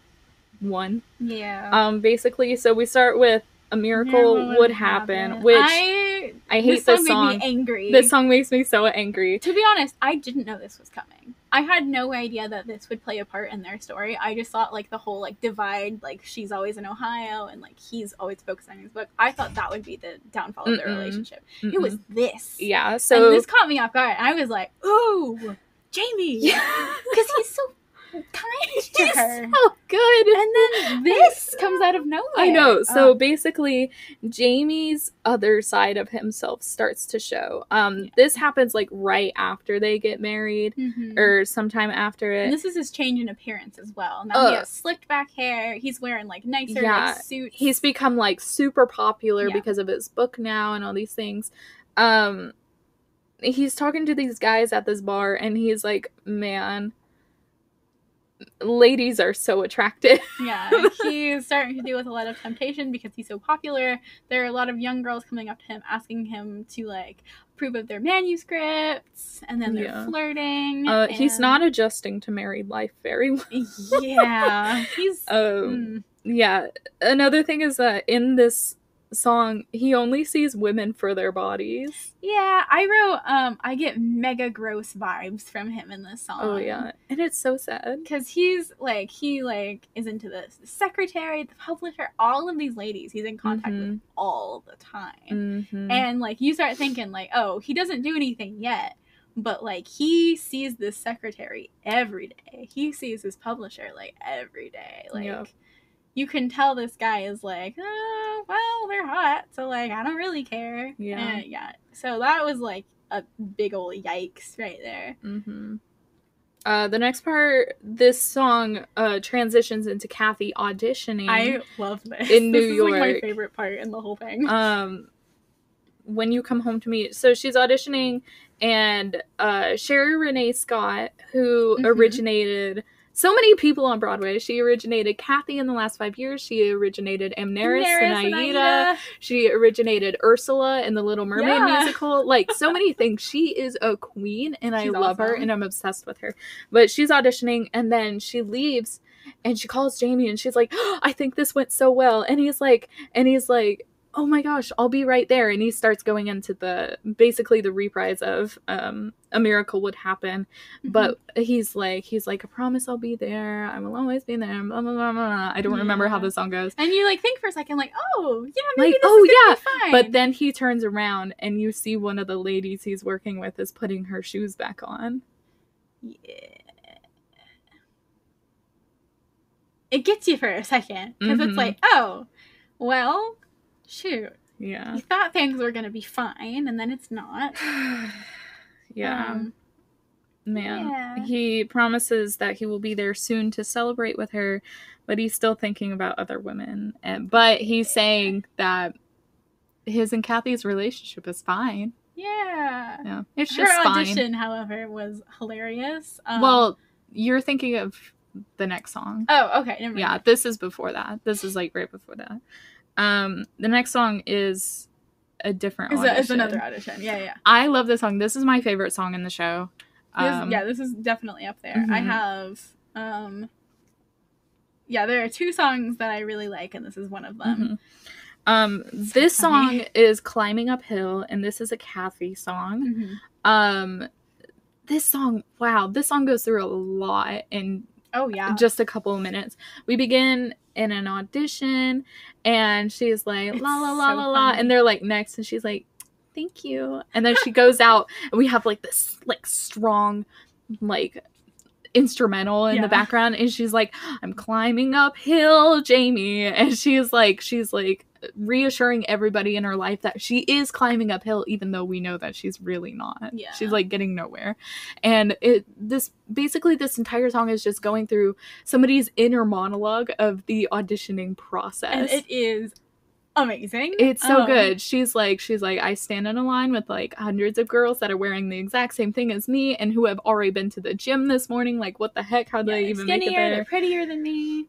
one. Yeah. Um basically, so we start with a miracle would happen, which I, I hate this this song song. made me angry. This song makes me so angry. To be honest, I didn't know this was coming. I had no idea that this would play a part in their story. I just thought like the whole like divide, like she's always in Ohio and like he's always focused on his book. I thought that would be the downfall of their Mm-mm. relationship. Mm-mm. It was this. Yeah, and so this caught me off guard. I was like, "Ooh, Jamie," because he's so kind to her. so good. And then this comes out of nowhere. I know. So Oh. basically, Jamie's other side of himself starts to show. Um, Yeah. this happens like right after they get married, Mhm. or sometime after And it. this is his change in appearance as well. Now he Uh, has slicked back hair. He's wearing like nicer Yeah, like, suits. He's become like super popular Yeah. because of his book now and all these things. Um, he's talking to these guys at this bar, and he's like, "Man." Ladies are so attractive. yeah, he's starting to deal with a lot of temptation because he's so popular. There are a lot of young girls coming up to him asking him to like approve of their manuscripts, and then they're Yeah. flirting. Uh, he's not adjusting to married life very well. Yeah, he's. Um, mm, yeah. Another thing is that in this song, he only sees women for their bodies. yeah, I wrote. Um, I get mega gross vibes from him in this song. Oh yeah, and it's so sad. because he's like he like is into this the secretary the publisher all of these ladies he's in contact with Mhm. all the time Mhm. and like you start thinking like oh he doesn't do anything yet but like he sees this secretary every day he sees his publisher like every day like Yep. You can tell this guy is like oh well they're hot so like i don't really care Yeah. And, yeah so that was like a big old yikes right there hmm Uh, the next part, this song uh, transitions into Cathy auditioning. I love this. In New this is like my York. favorite part in the whole thing. um, when you come home to me. So she's auditioning, and uh, Sherie Rene Scott, who Mhm. originated so many people on Broadway. She originated Cathy in the last five years. She originated Amneris, and Daenerys Aida. She originated Ursula in the Little Mermaid Yeah. musical. Like so many things. She is a queen and I She's love her and I'm obsessed with her. But she's auditioning and then she leaves and she calls Jamie and she's like, "I think this went so well." And he's like and he's like, "Oh my gosh, I'll be right there." And he starts going into the basically the reprise of um a miracle would happen, Mm-hmm. but he's like he's like, "I promise I'll be there. I will always be there." Blah blah blah. blah. I don't remember how the song goes. and you like think for a second, like, oh yeah, maybe Like, this oh, is gonna yeah, be fine. But then he turns around and you see one of the ladies he's working with is putting her shoes back on. yeah. it gets you for a second because Mhm. it's like, oh, well, shoot, Yeah. you thought things were gonna be fine, and then it's not. yeah. Um, Man. yeah. He promises that he will be there soon to celebrate with her, but he's still thinking about other women. And but he's saying that his and Cathy's relationship is fine. yeah. Yeah. It's Her just fine. audition, however, was hilarious. Um, well, you're thinking of the next song. oh, okay, yeah, this is before that. This is like right before that. Um the next song is a different It's, a, it's another audition. Yeah, yeah. I love this song. This is my favorite song in the show. This, Um, yeah, this is definitely up there. I mhm. have um yeah, there are two songs that I really like and this is one of them. mhm. Um, this song is "Climbing Uphill," and this is a Cathy song. Mhm. Um, this song, wow, this song goes through a lot in Oh yeah. just a couple of minutes. We begin in an audition, and she's like It's la la la so la la, and they're like next, and she's like, "Thank you," and then she goes out, and we have like this like strong, like instrumental in Yeah. the background and she's like i'm climbing uphill jamie and she's like she's like reassuring everybody in her life that she is climbing uphill even though we know that she's really not Yeah. she's like getting nowhere and it this basically this entire song is just going through somebody's inner monologue of the auditioning process and it is amazing. it's so Um, good. She's like, she's like, I stand in a line with like hundreds of girls that are wearing the exact same thing as me and who have already been to the gym this morning. Like, what the heck? How Yeah, they even make it skinnier, there? they're prettier than me.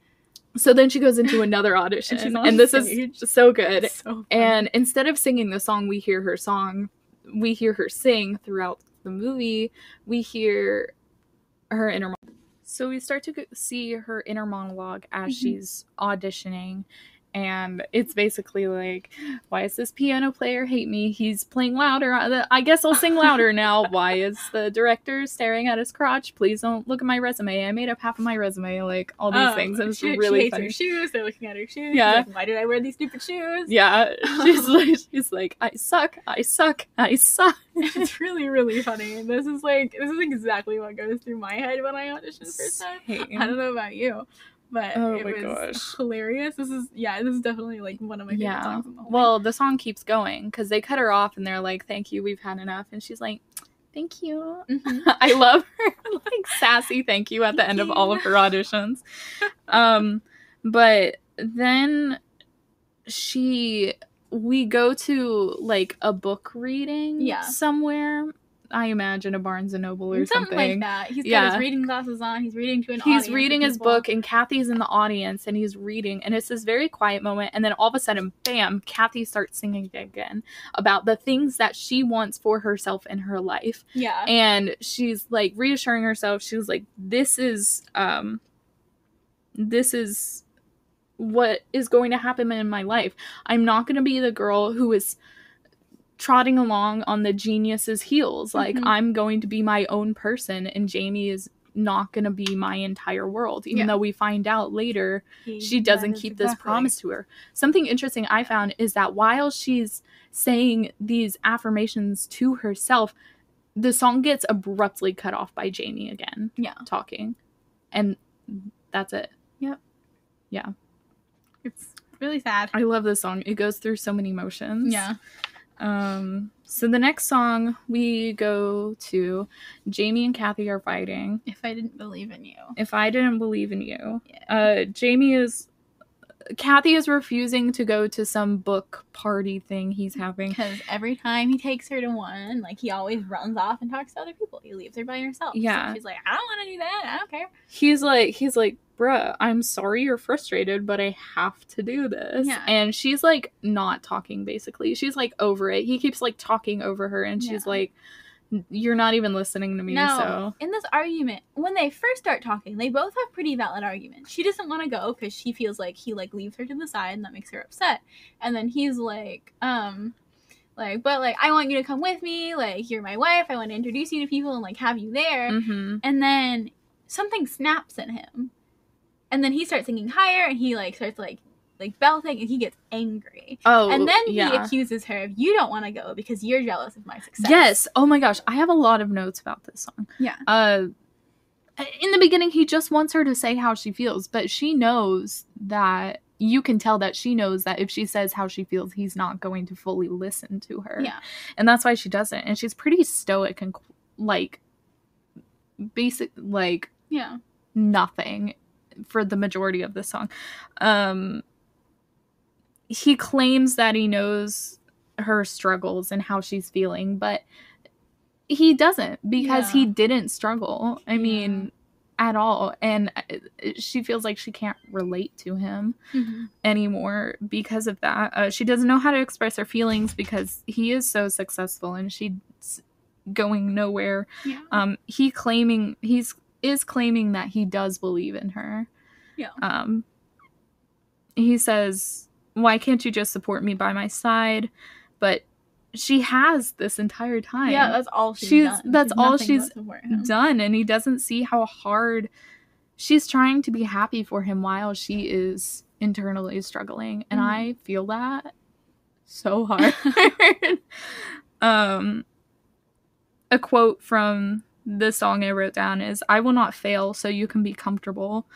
So then she goes into another audition, she's and, this stage. is so good. So And instead of singing the song, we hear her song. We hear her sing throughout the movie. We hear her inner. So we start to see her inner monologue as Mhm. she's auditioning, and it's basically like, "Why is this piano player hate me? He's playing louder. Uh, I I guess I'll sing louder now. Why is the director staring at his crotch? Please don't look at my resume. I made up half of my resume. Like all these Oh, things. It was she, really she hates funny. her shoes. They're looking at her shoes. Yeah. like, Why did I wear these stupid shoes? Yeah, she's like, she's like, I suck, I suck, I suck. it's really, really funny. This is like this is exactly what goes through my head when I audition for stuff. I don't know about you, but Oh it my was gosh. hilarious. This is yeah, this is definitely like one of my favorite Yeah. songs in the whole Well, the song keeps going because they cut her off and they're like, "Thank you, we've had enough," and she's like, "Thank you." Mhm. I love her like sassy thank you at the end of all of her auditions. Um, but then she we go to like a book reading Yeah. somewhere. I imagine a Barnes and Noble or something, something. like that. He's got his reading glasses on. He's reading to an he's reading his book and Cathy's in the audience and he's reading and it's this very quiet moment and then all of a sudden bam Cathy starts singing again about the things that she wants for herself in her life Yeah, and she's like reassuring herself she was like this is um this is what is going to happen in my life i'm not going to be the girl who is trotting along on the genius's heels like Mhm. i'm going to be my own person and jamie is not going to be my entire world even Yeah. though we find out later He- she doesn't keep this promise to her. Something interesting I found is that while she's saying these affirmations to herself, the song gets abruptly cut off by Jamie again Yeah, talking. And that's it. Yep. Yeah. It's really sad. I love this song. It goes through so many emotions. Yeah, Um so the next song we go to Jamie and Cathy are fighting. if I didn't believe in you. If I didn't believe in you. Yeah. Uh Jamie is Cathy is refusing to go to some book party thing he's having. Because every time he takes her to one, like he always runs off and talks to other people. He leaves her by herself. So Yeah. she's like, I don't want to do that. I don't care. He's like he's like, "Bruh, I'm sorry you're frustrated, but I have to do this." Yeah. And she's like not talking basically. She's like over it. He keeps like talking over her and she's Yeah. like you're not even listening to me, no, so in this argument, when they first start talking, they both have pretty valid arguments. She doesn't want to go because she feels like he like leaves her to the side and that makes her upset. And then he's like, um, like, but like I want you to come with me. Like you're my wife. I want to introduce you to people and like have you there. hmm And then something snaps in him, and then he starts singing higher, and he like starts like like belting, and he gets angry. Oh, and then he accuses her of you don't want to go because you're jealous of my success. Yes. Oh my gosh, I have a lot of notes about this song. Yeah. Uh in the beginning he just wants her to say how she feels, but she knows that you can tell that she knows that if she says how she feels, he's not going to fully listen to her. Yeah. And that's why she doesn't. And she's pretty stoic and like basic like Yeah. nothing for the majority of the song. Um he claims that he knows her struggles and how she's feeling, but he doesn't because he didn't struggle. I Yeah. mean, at all. And uh, she feels like she can't relate to him Mm-hmm. anymore because of that. Uh, she doesn't know how to express her feelings because he is so successful and she's going nowhere Yeah. um he claiming he's is claiming that he does believe in her Yeah. um he says why can't you just support me by my side but she has this entire time Yeah, that's all she's, She's- done. that's all she's support him. done and he doesn't see how hard she's trying to be happy for him while she is internally struggling and Mhm. i feel that so hard um a quote from the song i wrote down is i will not fail so you can be comfortable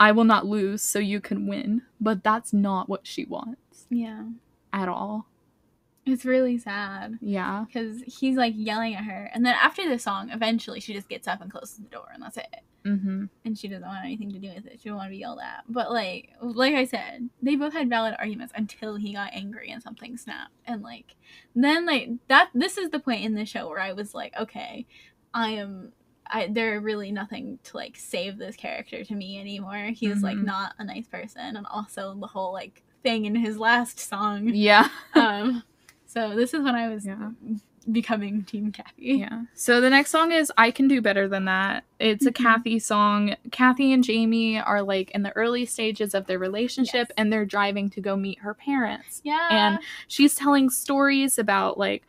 i will not lose so you can win but that's not what she wants Yeah. at all It's really sad yeah because he's like yelling at her, and then after the song, eventually she just gets up and closes the door, and that's it. mm-hmm And she doesn't want anything to do with it. She don't want to be yelled at. But like, like I said, they both had valid arguments until he got angry and something snapped. And like, then like that. This is the point in the show where I was like, okay, I am. I there really nothing to like save this character to me anymore. He's like Mhm. not a nice person, and also the whole like thing in his last song. yeah um, so this is when I was Yeah. becoming Team Cathy. Yeah. So the next song is I Can Do Better Than That. It's a Mhm. Cathy song. Cathy and Jamie are like in the early stages of their relationship Yes. and they're driving to go meet her parents. Yeah. And she's telling stories about like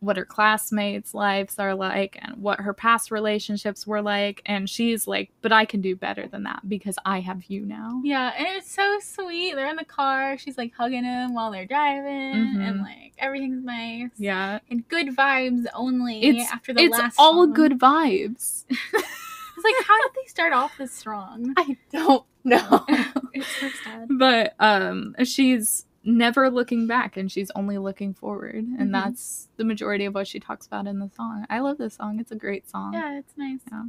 what her classmates' lives are like and what her past relationships were like. And she's like, but I can do better than that because I have you now. Yeah, and it's so sweet. They're in the car. She's like hugging him while they're driving, and Mhm. like everything's nice. Yeah. and good vibes only. It's after the it's last, all song. good vibes. It's like how did they start off this strong? I don't know. it's so sad. but um she's never looking back and she's only looking forward and Mhm. that's the majority of what she talks about in the song i love this song it's a great song Yeah, it's nice. yeah.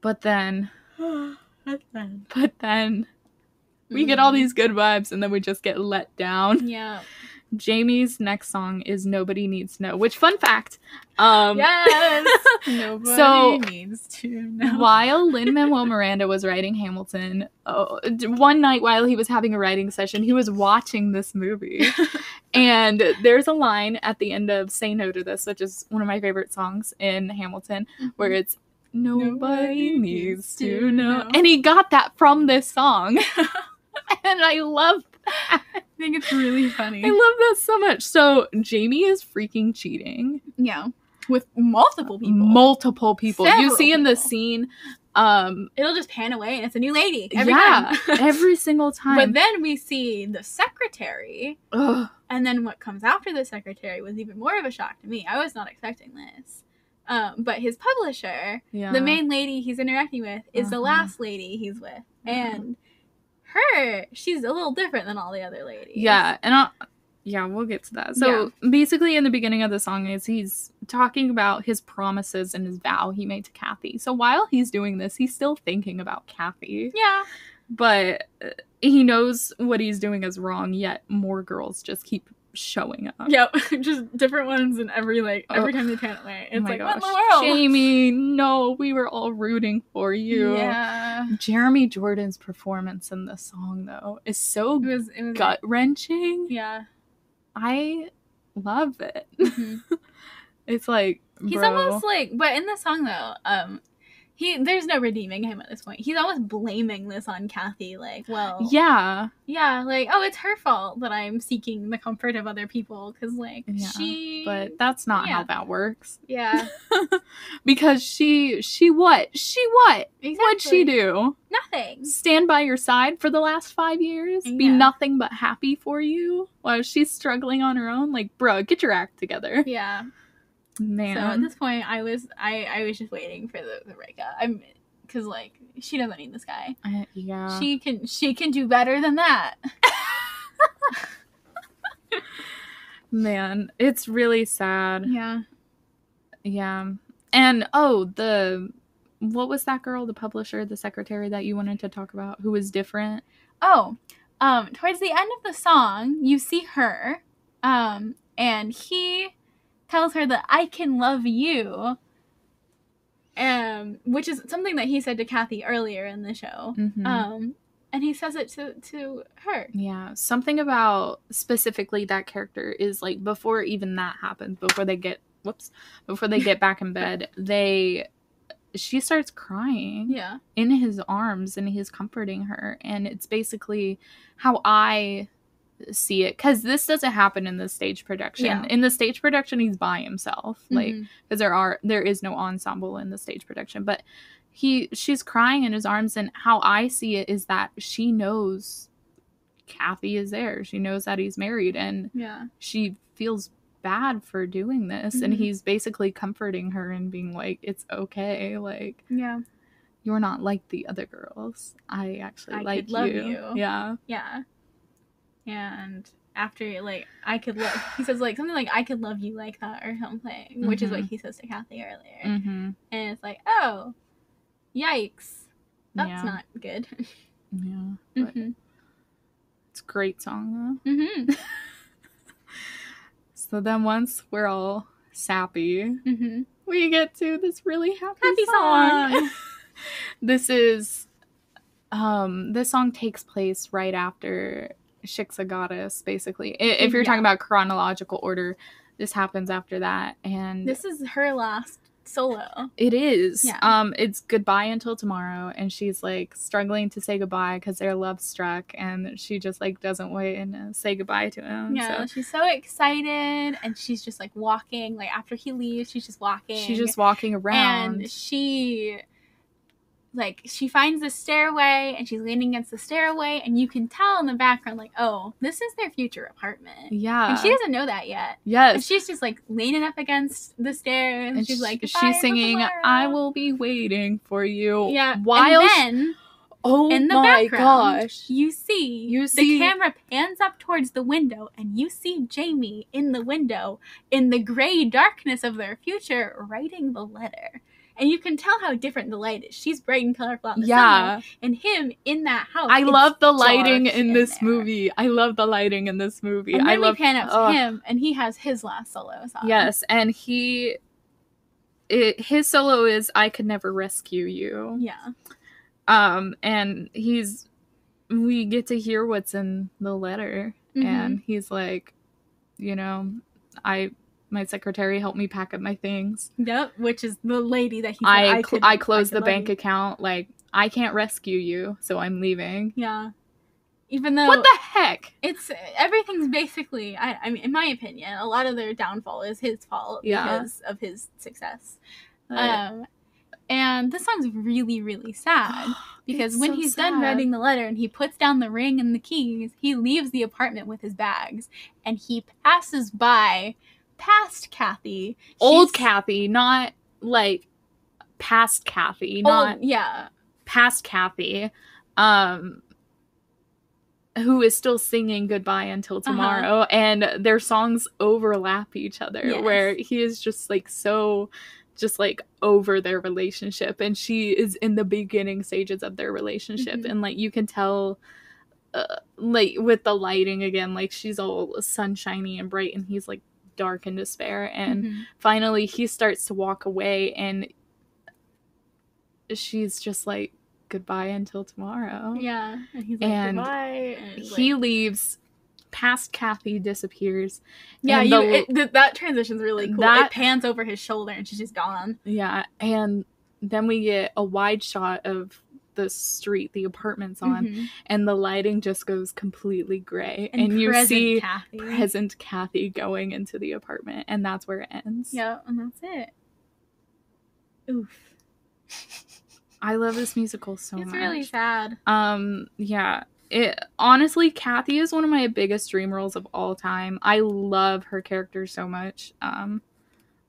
but then That's fun. but then we get all these good vibes and then we just get let down Yeah. Jamie's next song is nobody needs to know which fun fact um yes. Nobody So, needs to know. while Lin Manuel Miranda was writing Hamilton, oh, one night while he was having a writing session, he was watching this movie. and there's a line at the end of Say No to This, which is one of my favorite songs in Hamilton, where it's Nobody, Nobody needs to know. know. And he got that from this song. and I love that. I think it's really funny. I love that so much. So Jamie is freaking cheating. yeah. With multiple people. Multiple people. you Several see in the scene, um, It'll just pan away and it's a new lady every yeah, time. every single time. but then we see the secretary, Ugh. and then what comes after the secretary was even more of a shock to me. I was not expecting this. Um, but his publisher, yeah. the main lady he's interacting with, is the Uh-huh. last lady he's with, and her, she's a little different than all the other ladies. Yeah, and I'll, yeah, we'll get to that. So basically, in the beginning of the song, is he's talking about his promises and his vow he made to Cathy. So while he's doing this, he's still thinking about Cathy, Yeah. but uh, he knows what he's doing is wrong. Yet more girls just keep showing up. Yep. just different ones in every like every Ugh. time they pan away. Oh It's my like gosh, what in the world? Jamie, no, we were all rooting for you. Yeah. Jeremy Jordan's performance in this song, though, is so It was it was gut wrenching. Yeah. I love it. Mhm. It's like He's bro. almost like, but in the song though, um, he there's no redeeming him at this point. He's almost blaming this on Cathy. Like, well, yeah, yeah, like, oh, it's her fault that I'm seeking the comfort of other people because, like, Yeah, she, but that's not how that works. yeah, because she she what she what exactly. what'd she do? Nothing. Stand by your side for the last five years? Be nothing but happy for you while she's struggling on her own? Like, bro, get your act together, Yeah. Man. So at this point, I was, I, I was just waiting for the the breakup. I'm, because like she doesn't need this guy. I- yeah, She can, she can do better than that. man, it's really sad. Yeah. Yeah. And oh, the what was that girl, the publisher, the secretary that you wanted to talk about who was different? Oh, um, towards the end of the song, you see her, um, and he tells her that I can love you, um, which is something that he said to Cathy earlier in the show. Mhm. Um, and he says it to to her. yeah, something about specifically that character is like before even that happens, before they get whoops, before they get back in bed, they she starts crying Yeah. in his arms and he's comforting her and it's basically how I see it cuz this doesn't happen in the stage production. Yeah. In the stage production he's by himself. Like Mhm. because there are there is no ensemble in the stage production but he she's crying in his arms and how i see it is that she knows cathy is there she knows that he's married and yeah. she feels bad for doing this and Mhm. he's basically comforting her and being like it's okay like Yeah. you're not like the other girls i actually I like love you. you. yeah Yeah. And after like I could love he says like something like I could love you like that or something, which is what Mhm. he says to Cathy earlier. mm-hmm. And it's like, oh, yikes. That's yeah not good. yeah but hmm it's a great song though hmm so then once we're all sappy we get to this really happy, Happy song. song. this is um this song takes place right after Shiksa Goddess, basically. If you're Yeah. talking about chronological order, this happens after that. And This is her last solo. it is. Yeah. Um, it's goodbye until tomorrow, and she's like struggling to say goodbye because they're love struck, and she just like doesn't wait and uh, say goodbye to him. Yeah, so she's so excited and she's just like walking. Like after he leaves, she's just walking. she's just walking around. and she like she finds the stairway and she's leaning against the stairway and you can tell in the background like oh this is their future apartment. Yeah. and she doesn't know that yet. Yes. and she's just like leaning up against the stairs and, and she's like she's singing i will be waiting for you. Yeah. While and then oh in the my background gosh. you see You see- the camera pans up towards the window and you see jamie in the window in the gray darkness of their future writing the letter and you can tell how different the light is. She's bright and colorful out in the yeah. and him in that house i love the lighting dark in this there. movie. I love the lighting in this movie. And then i we love pan up to him and he has his last solo song yes and he it, his solo is i could never rescue you. Yeah. Um and he's we get to hear what's in the letter. Mhm. and he's like you know i my secretary helped me pack up my things. Yep which is the lady that he i I, cl- i closed the bank you." account like i can't rescue you so i'm leaving. Yeah. Even though what the heck? it's everything's basically I, I mean in my opinion a lot of their downfall is his fault Yeah. because of his success. Like, um and this song's really really sad because when so he's done writing the letter and he puts down the ring and the keys he leaves the apartment with his bags and he passes by past cathy old She's- cathy not like past cathy old, not yeah past cathy um who is still singing goodbye until tomorrow and their songs overlap each other Yes. where he is just like so just like over their relationship and she is in the beginning stages of their relationship Mhm. and like you can tell uh, like with the lighting again like she's all sunshiny and bright and he's like dark and despair and Mhm. finally he starts to walk away and she's just like goodbye until tomorrow yeah and he's like And goodbye and he like, leaves past Cathy disappears. Yeah, you, the- it, th- that transition's really cool. That- it pans over his shoulder and she's just gone. Yeah, and then we get a wide shot of the street the apartment's on, Mhm. and the lighting just goes completely gray, and, you see Cathy. present Cathy going into the apartment, and that's where it ends. Yeah, and that's it. Oof. I love this musical so it's much. It's really sad. Um, yeah. It honestly, Cathy is one of my biggest dream roles of all time. I love her character so much. Um,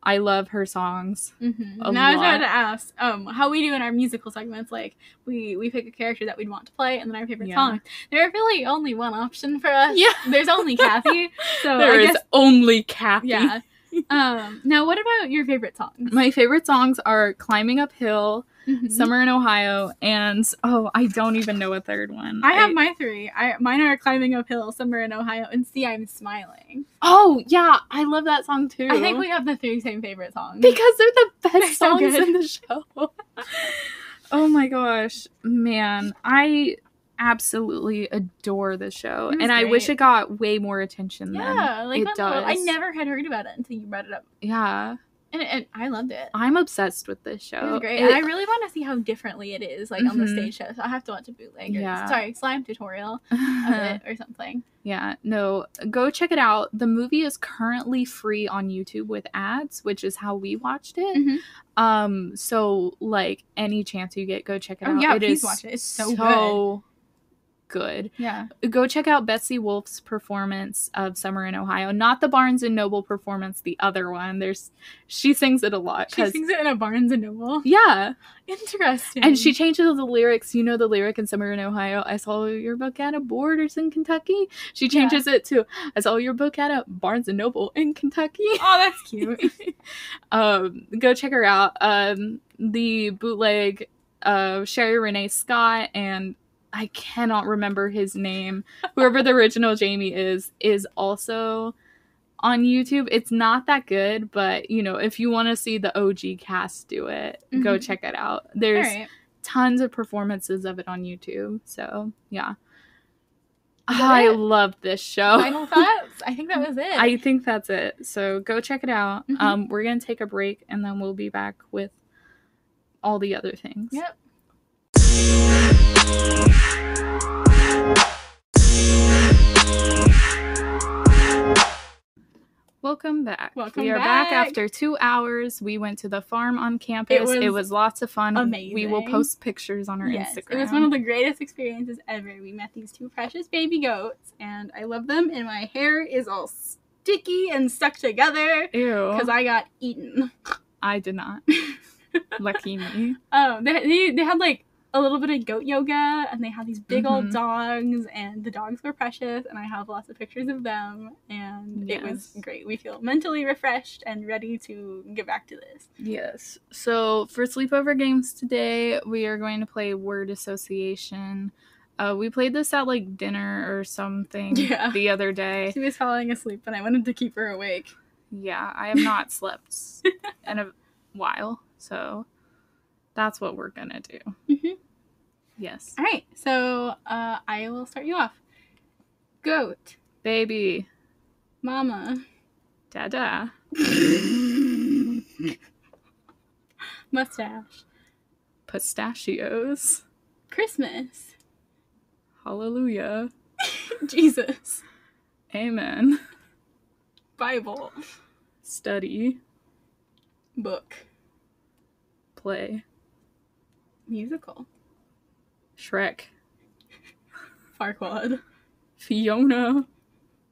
I love her songs. Mm-hmm. I was about to ask, um, how we do in our musical segments. Like we we pick a character that we'd want to play, and then our favorite Yeah. song. There really only one option for us. Yeah. There's only Cathy. So There is only Cathy. yeah. Um. Now, what about your favorite songs? My favorite songs are "Climbing Uphill," Mhm. "Summer in Ohio," and oh, I don't even know a third one. I have my three. I mine are climbing uphill, somewhere in Ohio, and see I'm smiling. Oh yeah, I love that song too. I think we have the three same favorite songs. because they're the best They're songs good. in the show. oh my gosh, man, I absolutely adore the show, and I wish it got way more attention. yeah, than like it does. I never had heard about it until you brought it up, Yeah, and, and I loved it. I'm obsessed with this show. It was great. It- I really want to see how differently it is, like on the Mhm. stage show. So I have to watch a bootleg or Yeah. sorry, slime tutorial of it or something. Yeah, no, go check it out. The movie is currently free on YouTube with ads, which is how we watched it. Mhm. Um, so like any chance you get, go check it Oh, out. yeah, It please is watch it. It's so good. Good. Yeah. Go check out Betsy Wolfe's performance of Summer in Ohio. Not the Barnes and Noble performance, the other one. There's she sings it a lot. She sings it in a Barnes and Noble. yeah, Interesting. and she changes the lyrics. You know the lyric in Summer in Ohio. I saw your book at a Borders in Kentucky. She Yeah. changes it to I saw your book at a Barnes and Noble in Kentucky. Oh, that's cute. um, go check her out. Um, the bootleg of Sherie Rene Scott and I cannot remember his name. Whoever the original Jamie is is also on YouTube. It's not that good, but you know, if you want to see the OG cast do it, go Mhm. check it out. There's right. tons of performances of it on YouTube. So yeah. I love this show. Final thoughts. I think that was it. I think that's it. So go check it out. Mhm. Um, we're gonna take a break and then we'll be back with all the other things. Yep. Welcome back. Welcome we are back. back. after two hours. We went to the farm on campus. It was, was lots of fun. Amazing. We will post pictures on our Yes, Instagram. it was one of the greatest experiences ever. We met these two precious baby goats, and I love them. And my hair is all sticky and stuck together Ew. because I got eaten. I did not. Lucky me. Oh, they, they they had like a little bit of goat yoga, and they had these big old Mhm. dogs, and the dogs were precious, and I have lots of pictures of them, and it was great. We feel mentally refreshed and ready to get back to this. Yes. So for sleepover games today, we are going to play word association. Uh, we played this at like dinner or something Yeah. the other day. She was falling asleep, and I wanted to keep her awake. Yeah, I have not slept in a while, so that's what we're gonna do. Mhm. Yes, All right, so uh, I will start you off. Goat, baby, mama, dada, mustache, pistachios, Christmas, hallelujah, Jesus, amen, Bible, study, book, play, musical, Shrek, Farquaad, Fiona,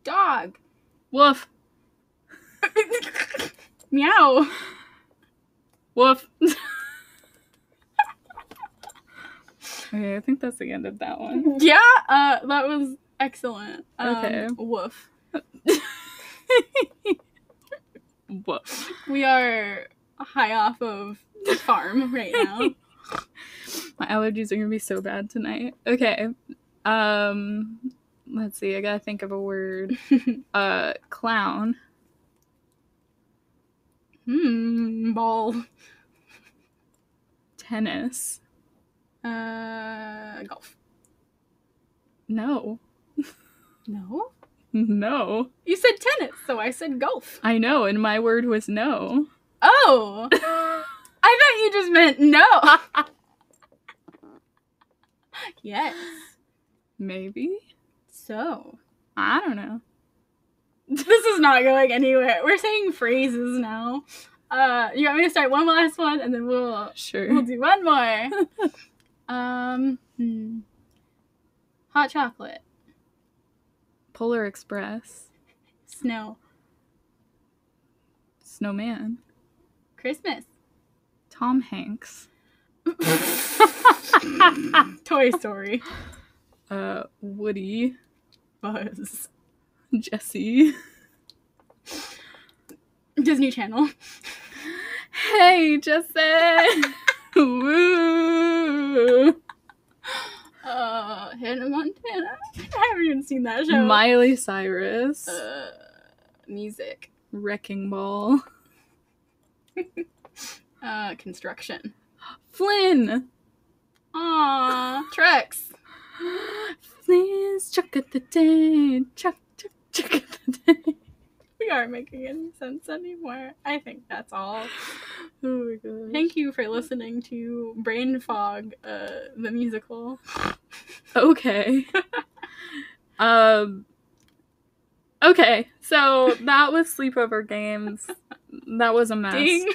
dog, woof, meow, woof. okay, I think that's the end of that one. yeah, uh, that was excellent. Um, Okay. Woof. woof. We are high off of the farm right now. My allergies are gonna be so bad tonight. Okay. Um let's see, I gotta think of a word. Uh clown. hmm, ball. Tennis. Uh, golf. No. No? No. You said tennis, so I said golf. I know, and my word was no. Oh, I thought you just meant no. yes. Maybe? So I don't know. this is not going anywhere. We're saying phrases now. Uh, you want me to start one last one, and then we'll Sure. we'll do one more. um, hmm. hot chocolate, Polar Express. snow, Snowman. Christmas, Tom Hanks. Toy Story, Uh, Woody. Buzz, Jesse. Disney Channel, Hey, Jesse! Woo! uh, Hannah Montana. I haven't even seen that show. Miley Cyrus. uh, music, Wrecking Ball. uh, construction. Flynn! Aww, Trex. Flynn's chuck at the day. Chuck, chuck, chuck at the day. We aren't making any sense anymore. I think that's all. Oh my god. Thank you for listening to Brain Fog, uh, the musical. Okay. um. Okay, so that was sleepover games. That was a mess. Ding.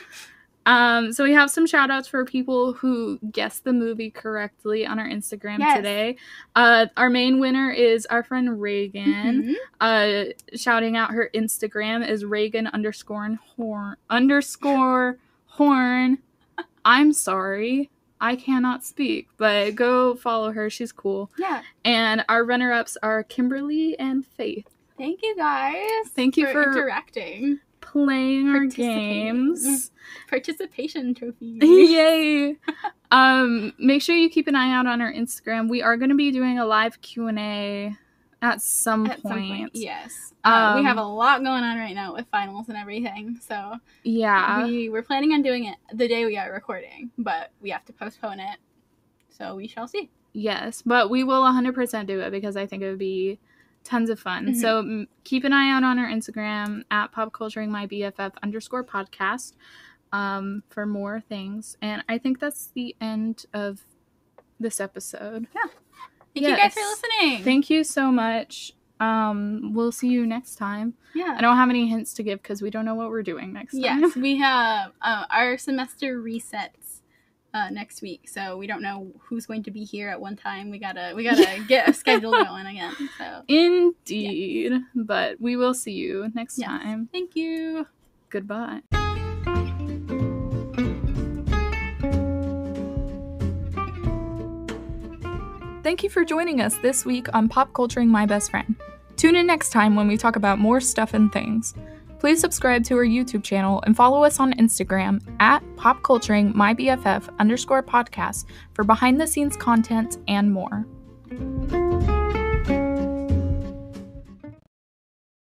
Um, so we have some shout outs for people who guessed the movie correctly on our Instagram Yes. today. Uh, our main winner is our friend Reagan. Mhm. Uh, shouting out her Instagram is Reagan underscore horn underscore horn. I'm sorry. I cannot speak, but go follow her. She's cool. Yeah. And our runner ups are Kimberly and Faith. Thank you guys. Thank you for- interacting. Playing our games. Participation trophy. Yay! um, make sure you keep an eye out on our Instagram. We are going to be doing a live Q and A at some At point. some point, yes. Uh, we Um, have a lot going on right now with finals and everything, so Yeah. we were planning on doing it the day we are recording, but we have to postpone it. So we shall see. Yes, but we will 100% do it because I think it would be tons of fun. Mhm. So mm, keep an eye out on our Instagram at popculturingmybff underscore podcast um, for more things. And I think that's the end of this episode. Yeah. Thank you guys for listening. Thank you so much. Um, we'll see you next time. yeah. I don't have any hints to give because we don't know what we're doing next time. Yes, we have uh, our semester resets uh, next week, so we don't know who's going to be here at one time. We gotta we gotta get a schedule going again. So Indeed. But we will see you next Yes. time. thank you. Goodbye. Thank you for joining us this week on Pop Culturing My Best Friend. Tune in next time when we talk about more stuff and things. Please subscribe to our YouTube channel and follow us on Instagram at popculturingmybff underscore podcast for behind the scenes content and more.